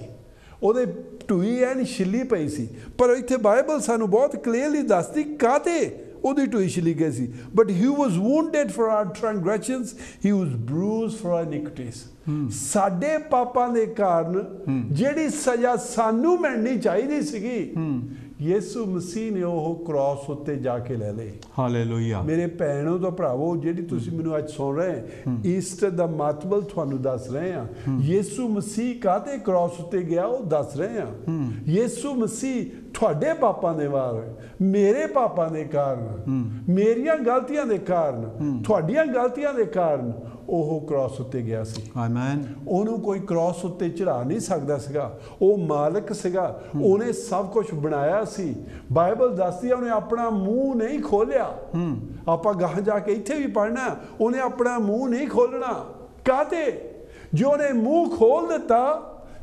ਉਹਦੇ ਢੂਈ ਐਨ ਛਿੱਲੀ ਪਈ ਸੀ। ਪਰ ਇੱਥੇ ਬਾਈਬਲ ਸਾਨੂੰ ਬਹੁਤ ਕਲੀਅਰਲੀ ਦੱਸਦੀ ਕਾਤੇ ਉਹਦੀ ਢੂਈ ਛਿੱਲੀ ਗਈ ਸੀ। But he was wounded for our transgressions he was bruised for our iniquities ਸਾਡੇ ਪਾਪਾਂ ਦੇ ਕਾਰਨ ਜਿਹੜੀ ਸਜ਼ਾ ਸਾਨੂੰ ਮਿਲਣੀ ਚਾਹੀਦੀ ਸੀਗੀ ਯੀਸੂ ਮਸੀਹ ਨੇ ਉਹ ਕ੍ਰਾਸ ਉੱਤੇ ਜਾ ਕੇ ਲੈ ਲਈ ਹਾਲੇਲੂਇਆ ਮੇਰੇ ਭੈਣੋ ਤੇ ਭਰਾਵੋ ਜਿਹੜੀ ਤੁਸੀਂ ਮੈਨੂੰ ਅੱਜ ਸੁਣ ਰਹੇ ਈਸਟਰ ਦਾ ਮਤਲਬ ਤੁਹਾਨੂੰ ਦੱਸ ਰਹੇ ਆ ਯੀਸੂ ਮਸੀਹ ਕਾਹਤੇ ਕ੍ਰਾਸ ਉੱਤੇ ਗਿਆ ਉਹ ਦੱਸ ਰਹੇ ਆ ਯੀਸੂ ਮਸੀਹ ਤੁਹਾਡੇ ਪਾਪਾਂ ਦੇ ਵਾਰ ਮੇਰੇ ਪਾਪਾਂ ਦੇ ਕਾਰਨ ਮੇਰੀਆਂ ਗਲਤੀਆਂ ਦੇ ਕਾਰਨ ਤੁਹਾਡੀਆਂ ਗਲਤੀਆਂ ਦੇ ਕਾਰਨ ਉਹ ਕ੍ਰਾਸ ਉੱਤੇ ਗਿਆ ਸੀ। ਆਮੇਨ ਉਹਨੂੰ ਕੋਈ ਕ੍ਰਾਸ ਉੱਤੇ ਚੜਾ ਨਹੀਂ ਸਕਦਾ ਸੀਗਾ। ਉਹ ਮਾਲਕ ਸੀਗਾ। ਉਹਨੇ ਸਭ ਕੁਝ ਬਣਾਇਆ ਸੀ। ਬਾਈਬਲ ਦੱਸਦੀ ਆ ਉਹਨੇ ਆਪਣਾ ਮੂੰਹ ਨਹੀਂ ਖੋਲਿਆ ਆਪਾਂ ਗਾਹ ਜਾ ਕੇ ਇੱਥੇ ਵੀ ਪੜਨਾ ਉਹਨੇ ਆਪਣਾ ਮੂੰਹ ਨਹੀਂ ਖੋਲਣਾ ਕਾਤੇ ਜੋ ਉਹਨੇ ਮੂੰਹ ਖੋਲ ਦਿੱਤਾ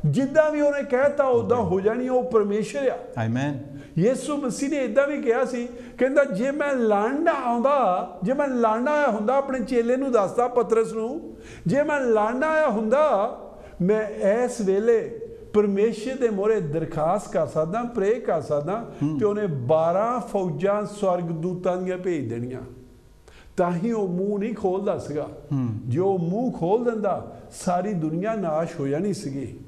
ਜਿੱਦਾਂ ਵੀ ਉਹਨੇ ਕਹਿਤਾ ਉਦਾਂ ਹੋ ਜਾਣੀ ਉਹ ਪਰਮੇਸ਼ਰ ਆ। ਆਮੇਨ ਯੀਸੂ ਮਸੀਹ ਨੇ ਇਦਾਂ ਵੀ ਕਿਹਾ ਸੀ ਕਹਿੰਦਾ ਜੇ ਮੈਂ ਲੜਨਾ ਆਉਂਦਾ ਜੇ ਮੈਂ ਲੜਨਾ ਆਇਆ ਹੁੰਦਾ ਆਪਣੇ ਚੇਲੇ ਨੂੰ ਦੱਸਦਾ ਪਤਰਸ ਨੂੰ ਜੇ ਮੈਂ ਲੜਨਾ ਆਇਆ ਹੁੰਦਾ ਮੈਂ ਇਸ ਵੇਲੇ ਪਰਮੇਸ਼ਰ ਦੇ ਮੋਰੇ ਦਰਖਾਸਤ ਕਰ ਸਕਦਾ ਪ੍ਰੇ ਕਰ ਸਕਦਾ ਤੇ ਉਹਨੇ 12 ਫੌਜਾਂ ਸਵਰਗ ਦੂਤਾਂ ਦੀਆਂ ਭੇਜ ਦੇਣੀਆਂ। ਤਾਂ ਹੀ ਉਹ ਮੂੰਹ ਨਹੀਂ ਖੋਲਦਾ ਸੀਗਾ। ਜੇ ਉਹ ਮੂੰਹ ਖੋਲ ਦਿੰਦਾ ਸਾਰੀ ਦੁਨੀਆ ਨਾਸ਼ ਹੋ ਜਾਣੀ ਸੀਗੀ।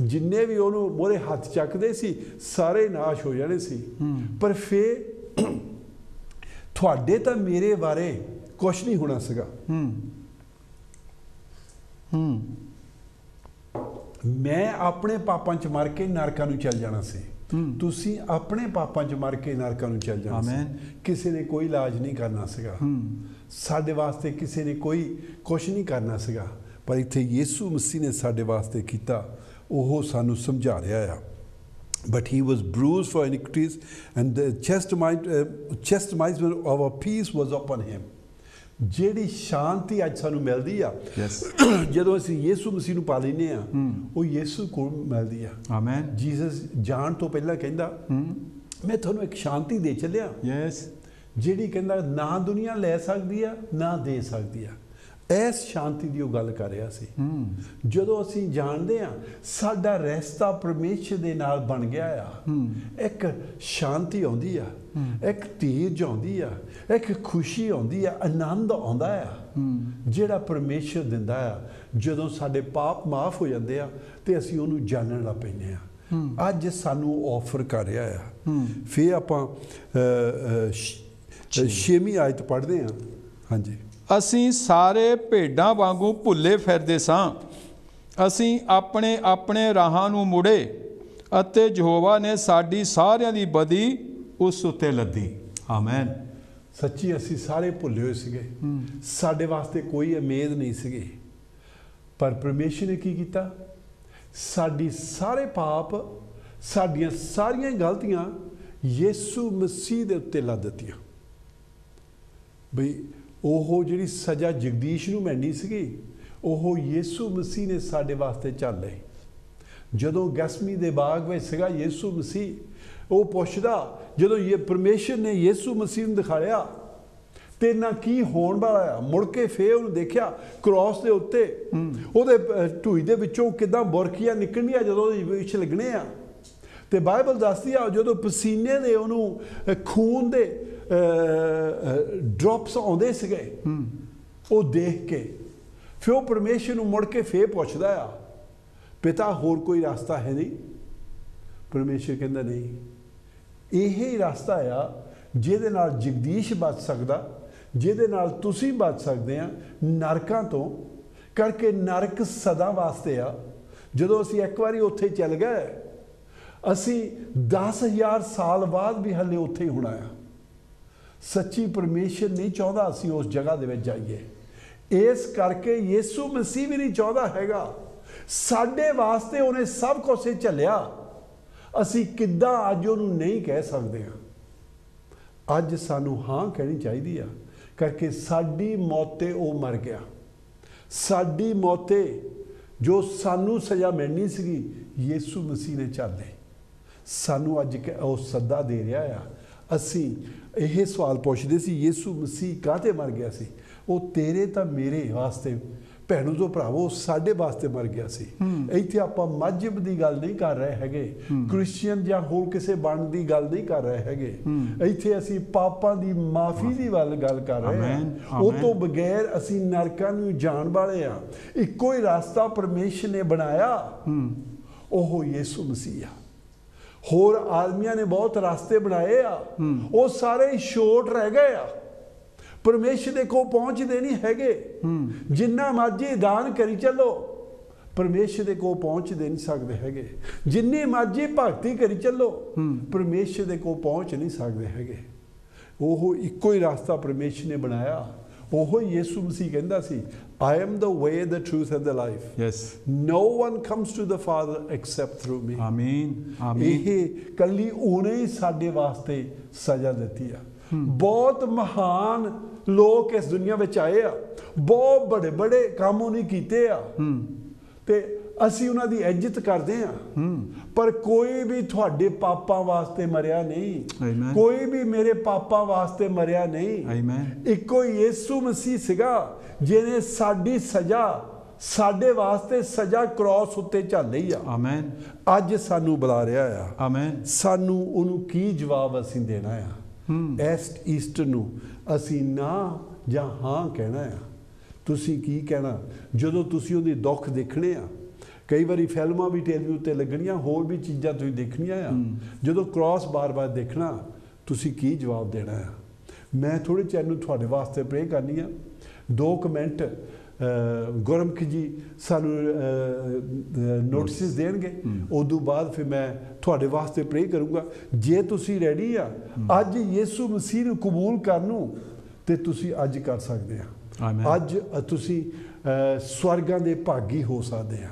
ਜਿੰਨੇ ਵੀ ਉਹਨੂੰ ਮੋਰੇ ਹੱਥ ਚੱਕਦੇ ਸੀ ਸਾਰੇ ਨਾਸ਼ ਹੋ ਜਾਣੇ ਸੀ। ਪਰ ਫੇਰ ਤੁਹਾਡੇ ਤਾਂ ਮੇਰੇ ਬਾਰੇ ਕੁਝ ਨਹੀਂ ਹੋਣਾ ਸੀਗਾ। ਹੂੰ। ਹੂੰ। ਮੈਂ ਆਪਣੇ ਪਾਪਾਂ 'ਚ ਮਰ ਕੇ ਨਰਕਾਂ ਨੂੰ ਚੱਲ ਜਾਣਾ ਸੀ। ਤੁਸੀਂ ਆਪਣੇ ਪਾਪਾਂ 'ਚ ਮਰ ਕੇ ਨਰਕਾਂ ਨੂੰ ਚੱਲ ਜਾਣਾ। ਸੀ। ਕਿਸੇ ਨੇ ਕੋਈ ਇਲਾਜ ਨਹੀਂ ਕਰਨਾ ਸੀਗਾ। ਸਾਡੇ ਵਾਸਤੇ ਕਿਸੇ ਨੇ ਕੋਈ ਕੁਝ ਨਹੀਂ ਕਰਨਾ ਸੀਗਾ। ਪਰ ਇੱਥੇ ਯੀਸੂ ਮਸੀਹ ਨੇ ਸਾਡੇ ਵਾਸਤੇ ਕੀਤਾ। ਉਹ ਸਾਨੂੰ ਸਮਝਾ ਰਿਹਾ ਆ। But he was bruised for iniquities and the chastisement, uh, chastisement of our peace was upon him. ਜਿਹੜੀ ਸ਼ਾਂਤੀ ਅੱਜ ਸਾਨੂੰ ਮਿਲਦੀ ਆ. ਜਦੋਂ ਅਸੀਂ ਯੀਸੂ ਮਸੀਹ ਨੂੰ ਪਾ ਲੈਨੇ ਆ ਉਹ ਯੀਸੂ ਕੋਲ ਮਿਲਦੀ ਆ। ਆਮੇਨ ਜੀਸਸ ਜਾਣ ਤੋਂ ਪਹਿਲਾਂ ਕਹਿੰਦਾ ਮੈਂ ਤੁਹਾਨੂੰ ਇੱਕ ਸ਼ਾਂਤੀ ਦੇ ਚੱਲਿਆ। ਯੈਸ ਜਿਹੜੀ ਕਹਿੰਦਾ ਨਾ ਦੁਨੀਆ ਲੈ ਸਕਦੀ ਆ ਨਾ ਦੇ ਸਕਦੀ ਆ। ਐਸ ਸ਼ਾਂਤੀ ਦੀ ਉਹ ਗੱਲ ਕਰ ਰਿਹਾ ਸੀ। ਜਦੋਂ ਅਸੀਂ ਜਾਣਦੇ ਆ ਸਾਡਾ ਰਸਤਾ ਪਰਮੇਸ਼ਰ ਦੇ ਨਾਲ ਬਣ ਗਿਆ ਆ ਇੱਕ ਸ਼ਾਂਤੀ ਆਉਂਦੀ ਆ ਇੱਕ ਧੀਰਜ ਆਉਂਦੀ ਆ ਇੱਕ ਖੁਸ਼ੀ ਆਉਂਦੀ ਆ ਆਨੰਦ ਆਉਂਦਾ ਆ। ਜਿਹੜਾ ਪਰਮੇਸ਼ਰ ਦਿੰਦਾ ਆ ਜਦੋਂ ਸਾਡੇ ਪਾਪ ਮਾਫ ਹੋ ਜਾਂਦੇ ਆ ਤੇ ਅਸੀਂ ਉਹਨੂੰ ਜਾਣਨ ਲੱਗ ਪੈਂਦੇ ਆ। ਅੱਜ ਸਾਨੂੰ ਆਫਰ ਕਰ ਰਿਹਾ ਆ। ਫੇਰ ਆਪਾਂ ਅ, ਅ, ਛ- ਅ, ਛੇਵੀਂ। ਆਇਤ ਪੜ੍ਹਦੇ ਆ ਹਾਂਜੀ। ਅਸੀਂ ਸਾਰੇ ਭੇਡਾਂ ਵਾਂਗੂ ਭੁੱਲੇ ਫਿਰਦੇ ਸਾਂ। ਅਸੀਂ ਆਪਣੇ ਆਪਣੇ ਰਾਹਾਂ ਨੂੰ ਮੁੜੇ ਅਤੇ ਯਹੋਵਾ ਨੇ ਸਾਡੀ ਸਾਰਿਆਂ ਦੀ ਬਦੀ ਉਸ ਉੱਤੇ ਲੱਦੀ। ਆਮੇਨ। ਸੱਚੀ ਅਸੀਂ ਸਾਰੇ ਭੁੱਲੇ ਹੋਏ ਸੀਗੇ। ਸਾਡੇ ਵਾਸਤੇ ਕੋਈ ਉਮੀਦ ਨਹੀਂ ਸੀਗੀ। ਪਰ ਪਰਮੇਸ਼ਰ ਨੇ ਕੀ ਕੀਤਾ? ਸਾਡੀ ਸਾਰੇ ਪਾਪ ਸਾਡੀਆਂ ਸਾਰੀਆਂ ਗਲਤੀਆਂ ਯੀਸੂ ਮਸੀਹ ਦੇ ਉੱਤੇ ਲਾ ਦਿੱਤੀਆਂ। ਬਈ ਉਹ ਜਿਹੜੀ ਸਜ਼ਾ ਜਗਦੀਸ਼ ਨੂੰ ਮਿਲਣੀ ਸੀਗੀ, ਉਹ ਯੀਸੂ ਮਸੀਹ ਨੇ ਸਾਡੇ ਵਾਸਤੇ ਚੱਲ ਲਈ। ਜਦੋਂ ਗਸਮੀ ਦੇ ਬਾਗ ਵਿੱਚ ਸੀਗਾ ਯੀਸੂ ਮਸੀਹ, ਉਹ ਪੁੱਛਦਾ, ਜਦੋਂ ਇਹ ਪਰਮੇਸ਼ਰ ਨੇ ਯੀਸੂ ਮਸੀਹ ਨੂੰ ਦਿਖਾਇਆ, ਤੇ ਨਾ ਕੀ ਹੋਣ ਵਾਲਾ ਆ? ਮੁੜ ਕੇ ਫੇਰ ਉਹਨੂੰ ਦੇਖਿਆ ਕ੍ਰਾਸ ਦੇ ਉੱਤੇ। ਉਹਦੇ ਢੂਈ ਦੇ ਵਿੱਚੋਂ ਕਿਦਾਂ ਬੁਰਕੀਆਂ ਨਿਕਲਣੀਆਂ ਜਦੋਂ ਉਹਦੇ ਵਿੱਚ ਲੱਗਣੇ ਆ। ਤੇ ਬਾਈਬਲ ਦੱਸਦੀ ਆ, ਜਦੋਂ ਪਸੀਨੇ ਦੇ ਉਹਨੂੰ ਖੂਨ ਦੇ ਡ੍ਰੌਪਸ ਆਉਂਦੇ ਸੀਗੇ। ਉਹ ਦੇਖ ਕੇ। ਫਿਰ ਉਹ ਪਰਮੇਸ਼ਰ ਨੂੰ ਮੁੜ ਕੇ ਫੇਰ ਪੁੱਛਦਾ ਆ ਪਿਤਾ ਹੋਰ ਕੋਈ ਰਸਤਾ ਹੈ ਨਹੀਂ? ਪਰਮੇਸ਼ਰ ਕਹਿੰਦਾ ਨਹੀਂ। ਇਹ ਹੀ ਰਸਤਾ ਆ ਜਿਹਦੇ ਨਾਲ ਜਗਦੀਸ਼ ਬਚ ਸਕਦਾ ਜਿਹਦੇ ਨਾਲ ਤੁਸੀਂ ਬਚ ਸਕਦੇ ਆ ਨਰਕਾਂ ਤੋਂ। ਕਰਕੇ ਨਰਕ ਸਦਾ ਵਾਸਤੇ ਆ। ਜਦੋਂ ਅਸੀਂ ਇੱਕ ਵਾਰੀ ਉੱਥੇ ਚੱਲ ਗਏ ਅਸੀਂ 10000 ਸਾਲ ਬਾਅਦ ਵੀ ਹਲੇ ਉੱਥੇ ਹੀ ਹੋਣਾ ਆ। ਸੱਚੀ ਪਰਮੇਸ਼ਰ ਨਹੀਂ ਚਾਹੁੰਦਾ ਅਸੀਂ ਉਸ ਜਗ੍ਹਾ ਦੇ ਵਿੱਚ ਜਾਈਏ। ਇਸ ਕਰਕੇ ਯੀਸੂ ਮਸੀਹ ਵੀ ਨਹੀਂ ਚਾਹੁੰਦਾ ਹੈਗਾ। ਸਾਡੇ ਵਾਸਤੇ ਉਹਨੇ ਸਭ ਕੁਝ ਝੱਲਿਆ। ਅਸੀਂ ਕਿੱਦਾਂ ਅੱਜ ਉਹਨੂੰ ਨਹੀਂ ਕਹਿ ਸਕਦੇ ਹਾਂ? ਅੱਜ ਸਾਨੂੰ ਹਾਂ ਕਹਿਣੀ ਚਾਹੀਦੀ ਆ, ਕਰਕੇ ਸਾਡੀ ਮੌਤੇ ਉਹ ਮਰ ਗਿਆ। ਸਾਡੀ ਮੌਤੇ ਜੋ ਸਾਨੂੰ ਸਜ਼ਾ ਮਿਲਣੀ ਸੀਗੀ, ਯੀਸੂ ਮਸੀਹ ਨੇ ਝੱਲੇ ਸਾਨੂੰ ਅੱਜ ਕ- ਉਹ ਸੱਦਾ ਦੇ ਰਿਹਾ ਆ। ਅਸੀਂ ਇਹ ਸਵਾਲ ਪੁੱਛਦੇ ਸੀ ਯੀਸੂ ਮਸੀਹ ਕਾਹਤੇ ਮਰ ਗਿਆ ਸੀ? ਉਹ ਤੇਰੇ ਤਾਂ ਮੇਰੇ ਵਾਸਤੇ ਭੈਣੋ ਤੋਂ ਭਰਾਵੋ ਸਾਡੇ ਵਾਸਤੇ ਮਰ ਗਿਆ ਸੀ। ਇੱਥੇ ਆਪਾਂ ਮਜਹਬ ਦੀ ਗੱਲ ਨਹੀਂ ਕਰ ਰਹੇ ਹੈਗੇ। ਕ੍ਰਿਸਚੀਅਨ ਜਾਂ ਹੋਰ ਕਿਸੇ ਬਣਨ ਦੀ ਗੱਲ ਨਹੀਂ ਕਰ ਰਹੇ ਹੈਗੇ। ਇੱਥੇ ਅਸੀਂ ਪਾਪਾਂ ਦੀ ਮਾਫੀ ਦੀ ਵੱਲ ਗੱਲ ਕਰ ਰਹੇ ਹਾਂ। ਉਹ। ਤੋਂ ਬਗੈਰ ਅਸੀਂ ਨਰਕਾਂ ਨੂੰ ਜਾਣ ਵਾਲੇ ਆ ਇੱਕੋ ਹੀ ਰਸਤਾ ਪਰਮੇਸ਼ਰ ਨੇ ਬਣਾਇਆ। ਉਹ ਯੀਸੂ ਮਸੀਹ ਆ। ਹੋਰ ਆਦਮੀਆਂ ਨੇ ਬਹੁਤ ਰਸਤੇ ਬਣਾਏ ਆ। ਉਹ ਸਾਰੇ ਸ਼ੋਰਟ ਰਹਿ ਗਏ ਆ। ਪਰਮੇਸ਼ਰ ਦੇ ਕੋ ਪਹੁੰਚਦੇ ਨਹੀਂ ਹੈਗੇ। ਜਿੰਨਾ ਮਰਜ਼ੀ ਦਾਨ ਕਰੀ ਚੱਲੋ ਪਰਮੇਸ਼ਰ ਦੇ ਕੋ ਪਹੁੰਚਦੇ ਨਹੀਂ ਸਕਦੇ ਹੈਗੇ। ਜਿੰਨੀ ਮਰਜ਼ੀ ਭਗਤੀ ਕਰੀ ਚੱਲੋ ਪਰਮੇਸ਼ਰ ਦੇ ਕੋ ਪਹੁੰਚ ਨਹੀਂ ਸਕਦੇ ਹੈਗੇ। ਉਹ ਇੱਕੋ ਹੀ ਰਸਤਾ ਪਰਮੇਸ਼ਰ ਨੇ ਬਣਾਇਆ। ਉਹ ਯੀਸੂ ਮਸੀਹ ਕਹਿੰਦਾ ਸੀ I am the way the truth and the life. Yes no one comes to the father except through me. ਆਮੀਨ ਆਮੀਨ ਇਹ ਕੱਲੀ ਉਹਨੇ ਹੀ ਸਾਡੇ ਵਾਸਤੇ ਸਜ਼ਾ ਦਿੱਤੀ ਆ। ਬਹੁਤ ਮਹਾਨ ਲੋਕ ਇਸ ਦੁਨੀਆ ਵਿੱਚ ਆਏ ਆ। ਬਹੁਤ ਬੜੇ ਬੜੇ ਕੰਮ ਉਹਨੇ ਕੀਤੇ ਆ। ਤੇ ਅਸੀਂ ਉਹਨਾਂ ਦੀ ਇੱਜ਼ਤ ਕਰਦੇ ਆ ਪਰ ਕੋਈ ਵੀ ਤੁਹਾਡੇ ਪਾਪਾਂ ਵਾਸਤੇ ਮਰਿਆ ਨਹੀਂ. ਕੋਈ ਵੀ ਮੇਰੇ ਪਾਪਾਂ ਵਾਸਤੇ ਮਰਿਆ ਨਹੀਂ। ਆਮੀਨ ਇੱਕੋ ਹੀ ਯੀਸੂ ਮਸੀਹ ਸੀਗਾ ਜਿਹਨੇ ਸਾਡੀ ਸਜ਼ਾ ਸਾਡੇ ਵਾਸਤੇ ਸਜ਼ਾ ਕ੍ਰਾਸ ਉੱਤੇ ਝੱਲੀ ਆ। ਆਮੀਨ ਅੱਜ ਸਾਨੂੰ ਬੁਲਾ ਰਿਹਾ ਆ। ਆਮੀਨ ਸਾਨੂੰ ਉਹਨੂੰ ਕੀ ਜਵਾਬ ਅਸੀਂ ਦੇਣਾ ਆ? ਐਸਟ ਈਸਟ ਨੂੰ ਅਸੀਂ ਨਾ ਜਾਂ ਹਾਂ ਕਹਿਣਾ ਆ? ਤੁਸੀਂ ਕੀ ਕਹਿਣਾ? ਜਦੋਂ ਤੁਸੀਂ ਉਹਦੇ ਦੁੱਖ ਦੇਖਣੇ ਆ ਕਈ ਵਾਰੀ ਫਿਲਮਾਂ ਵੀ ਟੈਲੀਵਿਜ਼ਨ ਉੱਤੇ ਲੱਗਣੀਆਂ ਹੋਰ ਵੀ ਚੀਜ਼ਾਂ ਤੁਸੀਂ ਦੇਖਣੀਆਂ ਆ। ਜਦੋਂ ਕ੍ਰਾਸ ਬਾਰ-ਬਾਰ ਦੇਖਣਾ ਤੁਸੀਂ ਕੀ ਜਵਾਬ ਦੇਣਾ ਆ? ਮੈਂ ਥੋੜੇ ਚਿਰ ਨੂੰ ਤੁਹਾਡੇ ਵਾਸਤੇ ਪ੍ਰੇ ਕਰਨੀ ਆ। ਦੋ ਕਮੈਂਟ ਗੁਰਮਖ ਜੀ ਸਾਨੂੰ ਨੋਟਿਸ ਦੇਣਗੇ। ਉਦੋਂ ਬਾਅਦ ਫਿਰ ਮੈਂ ਤੁਹਾਡੇ ਵਾਸਤੇ ਪ੍ਰੇ ਕਰੂੰਗਾ। ਜੇ ਤੁਸੀਂ ਰੈਡੀ ਆ ਅੱਜ ਯੀਸੂ ਮਸੀਹ ਨੂੰ ਕਬੂਲ ਕਰਨ ਨੂੰ ਤੇ ਤੁਸੀਂ ਅੱਜ ਕਰ ਸਕਦੇ ਆ। ਅੱਜ ਤੁਸੀਂ ਸਵਰਗਾਂ ਦੇ ਭਾਗੀ ਹੋ ਸਕਦੇ ਆ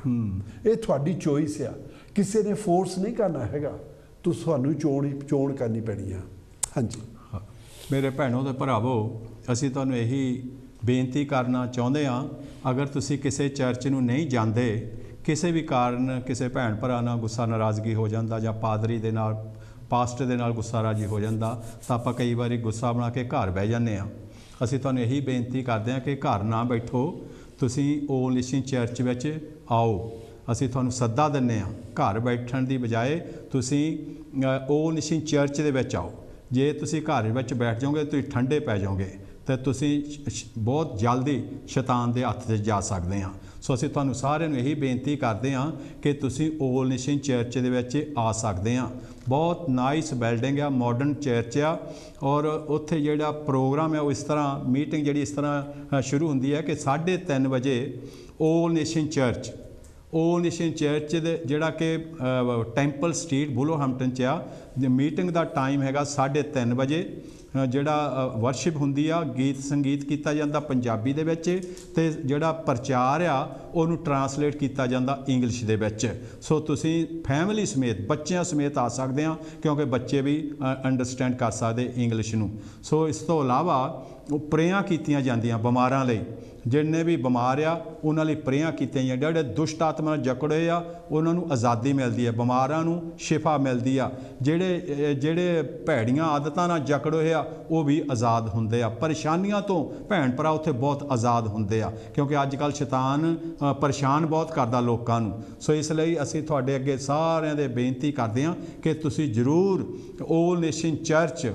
ਇਹ ਤੁਹਾਡੀ ਚੋਇਸ ਆ। ਕਿਸੇ ਨੇ ਫੋਰਸ ਨਹੀਂ ਕਰਨਾ ਹੈਗਾ। ਤੂੰ ਤੁਹਾਨੂੰ ਚੋਣ ਚੋਣ ਕਰਨੀ ਪੈਣੀ ਆ। ਹਾਂਜੀ। ਮੇਰੇ ਭੈਣੋ ਤੇ ਭਰਾਵੋ ਅਸੀਂ ਤੁਹਾਨੂੰ ਇਹੀ ਬੇਨਤੀ ਕਰਨਾ ਚਾਹੁੰਦੇ ਹਾਂ ਅਗਰ ਤੁਸੀਂ ਕਿਸੇ ਚਰਚ ਨੂੰ ਨਹੀਂ ਜਾਂਦੇ ਕਿਸੇ ਵੀ ਕਾਰਨ ਕਿਸੇ ਭੈਣ ਭਰਾ ਨਾਲ ਗੁੱਸਾ ਨਾਰਾਜ਼ਗੀ ਹੋ ਜਾਂਦਾ ਜਾਂ ਪਾਦਰੀ ਦੇ ਨਾਲ ਪਾਸਟਰ ਦੇ ਨਾਲ ਗੁੱਸਾ ਰਾਜੀ ਹੋ ਜਾਂਦਾ ਤਾਂ ਆਪਾਂ ਕਈ ਵਾਰੀ ਗੁੱਸਾ ਬਣਾ ਕੇ ਘਰ ਬਹਿ ਜਾਂਦੇ ਹਾਂ। ਅਸੀਂ ਤੁਹਾਨੂੰ ਇਹੀ ਬੇਨਤੀ ਕਰਦੇ ਹਾਂ ਕਿ ਘਰ ਨਾ ਬੈਠੋ। ਤੁਸੀਂ ਓਲ ਨਿਸ਼ਨ ਚਰਚ ਵਿੱਚ ਆਓ। ਅਸੀਂ ਤੁਹਾਨੂੰ ਸੱਦਾ ਦਿੰਨੇ ਆ ਘਰ ਬੈਠਣ ਦੀ ਬਜਾਏ ਤੁਸੀਂ ਓਲ ਨਿਸ਼ਨ ਚਰਚ ਦੇ ਵਿੱਚ ਆਓ। ਜੇ ਤੁਸੀਂ ਘਰ ਵਿੱਚ ਬੈਠ ਜਾਓਗੇ, ਤੁਸੀਂ ਠੰਡੇ ਪੈ ਜਾਓਗੇ ਤੇ ਤੁਸੀਂ ਬਹੁਤ ਜਲਦੀ ਸ਼ੈਤਾਨ ਦੇ ਹੱਥ 'ਚ ਜਾ ਸਕਦੇ ਆ ਸੋ ਅਸੀਂ ਤੁਹਾਨੂੰ ਸਾਰਿਆਂ ਨੂੰ ਇਹੀ ਬੇਨਤੀ ਕਰਦੇ ਹਾਂ ਕਿ ਤੁਸੀਂ ਓਲ ਨਿਸ਼ਨ ਚਰਚ ਦੇ ਵਿੱਚ ਆ ਸਕਦੇ ਆ ਬਹੁਤ ਨਾਈਸ ਬਿਲਡਿੰਗ ਆ ਮਾਡਰਨ ਚਰਚ ਆ ਔਰ ਉੱਥੇ ਜਿਹੜਾ ਪ੍ਰੋਗਰਾਮ ਹੈ ਉਹ ਇਸ ਤਰ੍ਹਾਂ ਮੀਟਿੰਗ ਜਿਹੜੀ ਇਸ ਤਰ੍ਹਾਂ ਸ਼ੁਰੂ ਹੁੰਦੀ ਹੈ ਕਿ 3:30 ਵਜੇ all nation church all nation church ਦੇ ਜਿਹੜਾ ਕਿ ਟੈਂਪਲ ਸਟਰੀਟ ਬੁਲੋਹਮਟਨ ਚ ਆ। ਮੀਟਿੰਗ ਦਾ ਟਾਈਮ ਹੈਗਾ 3:30 ਵਜੇ ਜਿਹੜਾ ਵਰਸ਼ਿਪ ਹੁੰਦੀ ਆ, ਗੀਤ, ਸੰਗੀਤ ਕੀਤਾ ਜਾਂਦਾ ਪੰਜਾਬੀ ਦੇ ਵਿੱਚ ਤੇ ਜਿਹੜਾ ਪ੍ਰਚਾਰ ਆ, ਉਹਨੂੰ ਟਰਾਂਸਲੇਟ ਕੀਤਾ ਜਾਂਦਾ ਇੰਗਲਿਸ਼ ਦੇ ਵਿੱਚ। ਸੋ ਤੁਸੀਂ ਫੈਮਿਲੀ ਸਮੇਤ, ਬੱਚਿਆਂ ਸਮੇਤ ਆ ਸਕਦੇ ਆ, ਕਿਉਂਕਿ ਬੱਚੇ ਵੀ ਅੰਡਰਸਟੈਂਡ ਕਰ ਸਕਦੇ ਇੰਗਲਿਸ਼ ਨੂੰ। ਸੋ ਇਸ ਤੋਂ ਇਲਾਵਾ ਉਹ ਪ੍ਰੇਆਂ ਕੀਤੀਆਂ ਜਾਂਦੀਆਂ ਬਿਮਾਰਾਂ ਲਈ। ਜਿੰਨੇ ਵੀ ਬਿਮਾਰ ਆ, ਉਹਨਾਂ ਲਈ ਪ੍ਰੇਆਂ ਕੀਤੀਆਂ ਜਾਂਦੀਆਂ। ਜਿਹੜੇ ਦੁਸ਼ਟ ਆਤਮਾ ਨਾਲ ਜਕੜੇ ਆ, ਉਹਨਾਂ ਨੂੰ ਆਜ਼ਾਦੀ ਮਿਲਦੀ ਹੈ ਬਿਮਾਰਾਂ ਨੂੰ ਸ਼ਿਫਾ ਮਿਲਦੀ ਆ। ਜਿਹੜੇ ਜਿਹੜੇ ਭੈੜੀਆਂ ਆਦਤਾਂ ਨਾਲ ਜਕੜੇ ਹੋਏ ਆ, ਉਹ ਵੀ ਆਜ਼ਾਦ ਹੁੰਦੇ ਆ। ਪਰੇਸ਼ਾਨੀਆਂ ਤੋਂ ਭੈਣ ਭਰਾ ਉੱਥੇ ਬਹੁਤ ਆਜ਼ਾਦ ਹੁੰਦੇ ਆ। ਕਿਉਂਕਿ ਅੱਜ ਕੱਲ ਸ਼ੈਤਾਨ ਪਰੇਸ਼ਾਨ ਬਹੁਤ ਕਰਦਾ ਲੋਕਾਂ ਨੂੰ। ਸੋ ਇਸ ਲਈ ਅਸੀਂ ਤੁਹਾਡੇ ਅੱਗੇ ਸਾਰਿਆਂ ਦੇ ਬੇਨਤੀ ਕਰਦੇ ਹਾਂ ਕਿ ਤੁਸੀਂ ਜ਼ਰੂਰ all nation church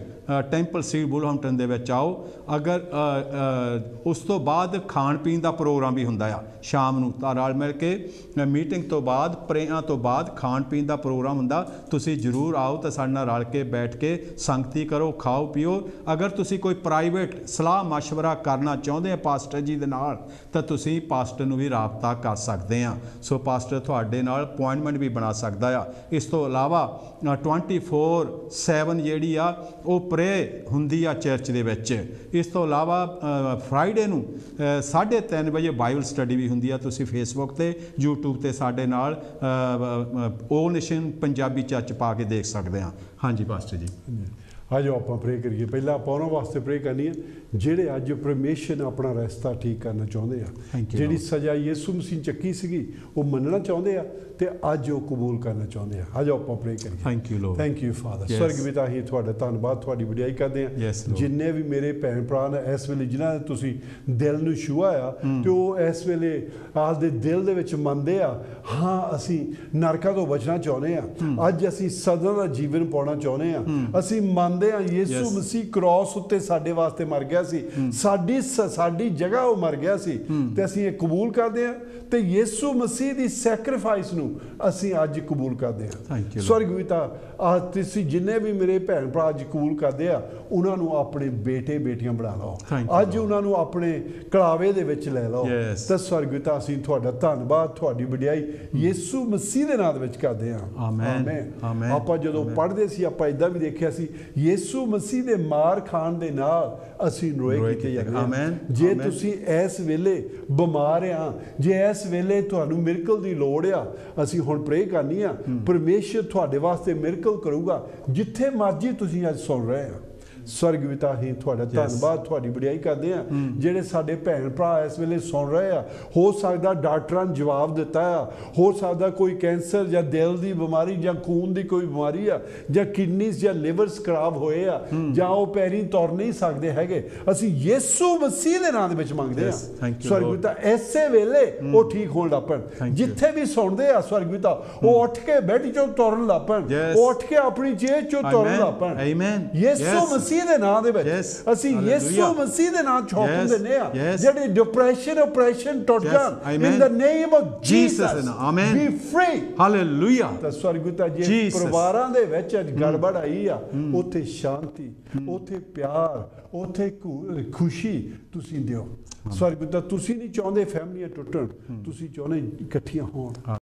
temple street ਬੁਲਹਮਟਨ ਦੇ ਵਿੱਚ ਆਓ ਅਗਰ ਅ, ਅ, ਉਸ ਤੋਂ ਬਾਅਦ ਖਾਣ ਪੀਣ ਦਾ ਪ੍ਰੋਗਰਾਮ ਵੀ ਹੁੰਦਾ ਆ ਸ਼ਾਮ ਨੂੰ ਤਾਂ ਰਲ ਮਿਲ ਕੇ ਮੀਟਿੰਗ ਤੋਂ ਬਾਅਦ ਪ੍ਰੇਆਂ ਤੋਂ ਬਾਅਦ ਖਾਣ ਪੀਣ ਦਾ ਪ੍ਰੋਗਰਾਮ ਹੁੰਦਾ ਤੁਸੀਂ ਜ਼ਰੂਰ ਆਓ ਤੇ ਸਾਡੇ ਨਾਲ ਰਲ ਕੇ ਬੈਠ ਕੇ ਸੰਗਤੀ ਕਰੋ ਖਾਓ ਪੀਓ ਅਗਰ ਤੁਸੀਂ ਕੋਈ ਪ੍ਰਾਈਵੇਟ ਸਲਾਹ مشورہ ਕਰਨਾ ਚਾਹੁੰਦੇ ਆ ਪਾਸਟਰ ਜੀ ਦੇ ਨਾਲ ਤਾਂ ਤੁਸੀਂ ਪਾਸਟਰ ਨੂੰ ਵੀ ਰਾਬਤਾ ਕਰ ਸਕਦੇ ਆ ਸੋ ਪਾਸਟਰ ਤੁਹਾਡੇ ਨਾਲ ਅਪਾਇੰਟਮੈਂਟ ਵੀ ਬਣਾ ਸਕਦਾ ਆ ਇਸ ਤੋਂ ਇਲਾਵਾ ਅ, 24/7 ਜਿਹੜੀ ਆ ਉਹ ਪ੍ਰੇ ਹੁੰਦੀ ਆ ਚਰਚ ਦੇ ਵਿੱਚ। ਇਸ ਤੋਂ ਇਲਾਵਾ ਫਰਾਈਡੇ ਨੂੰ 3:30 ਵਜੇ ਬਾਈਬਲ ਸਟੱਡੀ ਵੀ ਹੁੰਦੀ ਆ। ਤੁਸੀਂ ਫੇਸਬੁੱਕ ਤੇ YouTube ਤੇ ਸਾਡੇ ਨਾਲ ਓ ਨੇਸ਼ਨ ਪੰਜਾਬੀ ਚਰਚ ਪਾ ਕੇ ਦੇਖ ਸਕਦੇ ਆ। ਹਾਂਜੀ ਪਾਸਟਰ ਜੀ। ਆ ਜਾਓ ਆਪਾਂ ਪ੍ਰੇ ਕਰੀਏ। ਪਹਿਲਾਂ ਆਪਾਂ ਉਹਨਾਂ ਵਾਸਤੇ ਪ੍ਰੇ ਕਰਨੀ ਹੈ ਜਿਹੜੇ ਅੱਜ ਪਰਮੇਸ਼ਰ ਨੇ ਆਪਣਾ ਰਸਤਾ ਠੀਕ ਕਰਨਾ ਚਾਹੁੰਦੇ ਆ। ਜਿਹੜੀ. ਸਜ਼ਾ ਯਿਸੂ ਮਸੀਹ ਚੱਕੀ ਸੀਗੀ ਉਹ ਮੰਨਣਾ ਚਾਹੁੰਦੇ ਆ ਤੇ ਅੱਜ ਉਹ ਕਬੂਲ ਕਰਨਾ ਚਾਹੁੰਦੇ ਆ। ਜਾਓ ਆਪਾਂ ਪ੍ਰੇ ਕਰੀਏ। Thank you Lord thank you father. ਸਵਰਗ ਪਿਤਾ ਹੀ ਤੁਹਾਡਾ ਧੰਨਵਾਦ ਤੁਹਾਡੀ ਵਡਿਆਈ ਕਰਦੇ ਆ. ਜਿੰਨੇ ਵੀ ਮੇਰੇ ਭੈਣ ਭਰਾ ਨੇ ਇਸ ਵੇਲੇ ਜਿਨ੍ਹਾਂ ਨੇ ਤੁਸੀਂ ਦਿਲ ਨੂੰ ਛੂਆ ਆ ਤੇ ਉਹ ਇਸ ਵੇਲੇ ਆਪਦੇ ਦਿਲ ਦੇ ਵਿੱਚ ਮੰਨਦੇ ਆ ਹਾਂ ਅਸੀਂ ਨਰਕਾਂ ਤੋਂ ਬਚਣਾ ਚਾਹੁੰਦੇ ਆ। ਅੱਜ ਅਸੀਂ ਸਦਾ ਦਾ ਜੀਵਨ ਪਾਉਣਾ ਚਾਹੁੰਦੇ ਆ। ਅਸੀਂ ਮੰਨਦੇ ਆ ਯੀਸ਼ੂ. ਮਸੀਹ ਕ੍ਰਾਸ ਉੱਤੇ ਸਾਡੇ ਵਾਸਤੇ ਮਰ ਗਿਆ ਸੀ। ਸਾਡੀ ਸਾਡੀ ਜਗ੍ਹਾ ਉਹ ਮਰ ਗਿਆ ਸੀ। ਤੇ ਅਸੀਂ ਇਹ ਕਬੂਲ ਕਰਦੇ ਆ ਤੇ ਯੀਸ਼ੂ ਮਸੀਹ ਦੀ ਸੈਕਰੀਫਾਈਸ ਨੂੰ ਅਸੀਂ ਅੱਜ ਕਬੂਲ ਕਰਦੇ ਆ Thank you, Lord. ਸਵਰਗ ਪਿਤਾ ਆ ਤੁਸੀਂ ਜਿੰਨੇ ਵੀ ਮੇਰੇ ਭੈਣ ਭਰਾ ਅੱਜ ਕਬੂਲ ਕਰਦੇ ਆ ਉਹਨਾਂ ਨੂੰ ਆਪਣੇ ਬੇਟੇ ਬੇਟੀਆਂ ਬਣਾ ਲਓ ਅੱਜ ਉਹਨਾਂ ਨੂੰ ਆਪਣੇ ਕਲਾਵੇ ਦੇ ਵਿੱਚ ਲੈ ਲਓ. ਤੇ ਸਵਰਗ ਪਿਤਾ ਅਸੀਂ ਤੁਹਾਡਾ ਧੰਨਵਾਦ ਤੁਹਾਡੀ ਵਡਿਆਈ ਯੀਸ਼ੂ ਮਸੀਹ ਦੇ ਨਾਮ ਵਿੱਚ ਕਰਦੇ ਆ. Amen. ਆਪਾਂ ਜਦੋਂ ਪੜ੍ਹਦੇ ਸੀ ਆਪਾਂ ਇਦਾਂ ਵੀ ਦੇਖਿਆ ਸੀ ਯੀਸ਼ੂ ਮਸੀਹ ਦੇ ਮਾਰ ਖਾਣ ਦੇ ਨਾਲ ਅਸੀਂ ਰੋਏ ਕੀਤੇ। ਜਾਂਦੇ ਹਾਂ। Amen. ਜੇ. ਤੁਸੀਂ ਇਸ ਵੇਲੇ ਬਿਮਾਰ ਆ ਜੇ ਇਸ ਵੇਲੇ ਤੁਹਾਨੂੰ ਮਿਰਕਲ ਦੀ ਲੋੜ ਆ ਅਸੀਂ ਹੁਣ ਪ੍ਰੇ ਕਰਨੀ ਆ ਪਰਮੇਸ਼ਰ ਤੁਹਾਡੇ ਵਾਸਤੇ ਮਿਰਕਲ ਕਰੂਗਾ ਜਿੱਥੇ ਮਰਜ਼ੀ ਤੁਸੀਂ ਅੱਜ ਸੁਣ ਰਹੇ ਆ। ਸਵਰਗ ਪਿਤਾ ਹੀ ਤੁਹਾਡਾ ਧੰਨਵਾਦ ਤੁਹਾਡੀ ਵਡਿਆਈ ਕਰਦੇ ਆ ਜਿਹੜੇ ਸਾਡੇ ਭੈਣ ਭਰਾ ਇਸ ਵੇਲੇ ਸੁਣ ਰਹੇ ਆ ਹੋ ਸਕਦਾ ਡਾਕਟਰਾਂ ਨੇ ਜਵਾਬ ਦਿੱਤਾ ਆ ਹੋ ਸਕਦਾ ਕੋਈ ਕੈਂਸਰ ਜਾਂ ਦਿਲ ਦੀ ਬਿਮਾਰੀ ਜਾਂ ਖੂਨ ਦੀ ਕੋਈ ਬਿਮਾਰੀ ਆ ਜਾਂ ਕਿਡਨੀਜ਼ ਜਾਂ ਲਿਵਰਸ ਖਰਾਬ ਹੋਏ ਆ ਜਾਂ ਉਹ ਪੈਰੀ ਤੁਰ ਨਹੀਂ ਸਕਦੇ ਹੈਗੇ ਅਸੀਂ ਯੀਸ਼ੂ ਮਸੀਹ ਦੇ ਨਾਮ ਦੇ ਵਿੱਚ ਮੰਗਦੇ ਆ ਸਵਰਗ. ਪਿਤਾ ਐਸੇ ਵੇਲੇ ਉਹ ਠੀਕ ਹੋਣ ਲੱਪਣ. ਜਿੱਥੇ ਵੀ ਸੁਣਦੇ ਆ ਸਵਰਗ ਪਿਤਾ ਉਹ ਉੱਠ ਕੇ ਬੈਠ ਚੋਂ ਤੁਰਨ ਲੱਪਣ. ਉਹ ਉੱਠ ਕੇ ਆਪਣੀ ਜੇਬ ਚੋਂ ਤੁਰਨ. ਲੱਪਣ Amen. ਯਿਸੂ Yes. ਮਸੀਹ ਦੇ ਨਾਮ ਦੇ ਵਿੱਚ. ਅਸੀਂ ਯਿਸੂ. ਮਸੀਹ ਦੇ ਨਾਮ ਛੋਕ. ਦਿੰਦੇ ਆ. ਜਿਹੜੇ ਡਿਪਰੈਸ਼ਨ ਆਪਰੇਸ਼ਨ ਟੁੱਟ. ਜਾਣ. In the name of Jesus Amen. Be free hallelujah ਤਾਂ ਸਵਰਗੁਤਾ ਜੇ. ਪਰਿਵਾਰਾਂ ਦੇ ਵਿੱਚ ਅੱਜ ਗੜਬੜ ਆਈ ਆ ਉੱਥੇ ਸ਼ਾਂਤੀ ਉੱਥੇ ਪਿਆਰ ਉੱਥੇ ਖੁਸ਼ੀ ਤੁਸੀਂ ਦਿਓ ਸਵਰਗੁਤਾ ਤੁਸੀਂ ਨਹੀਂ ਚਾਹੁੰਦੇ ਫੈਮਲੀਆਂ ਟੁੱਟਣ ਤੁਸੀਂ ਚਾਹੁੰਦੇ ਇਕੱਠੀਆਂ ਹੋਣ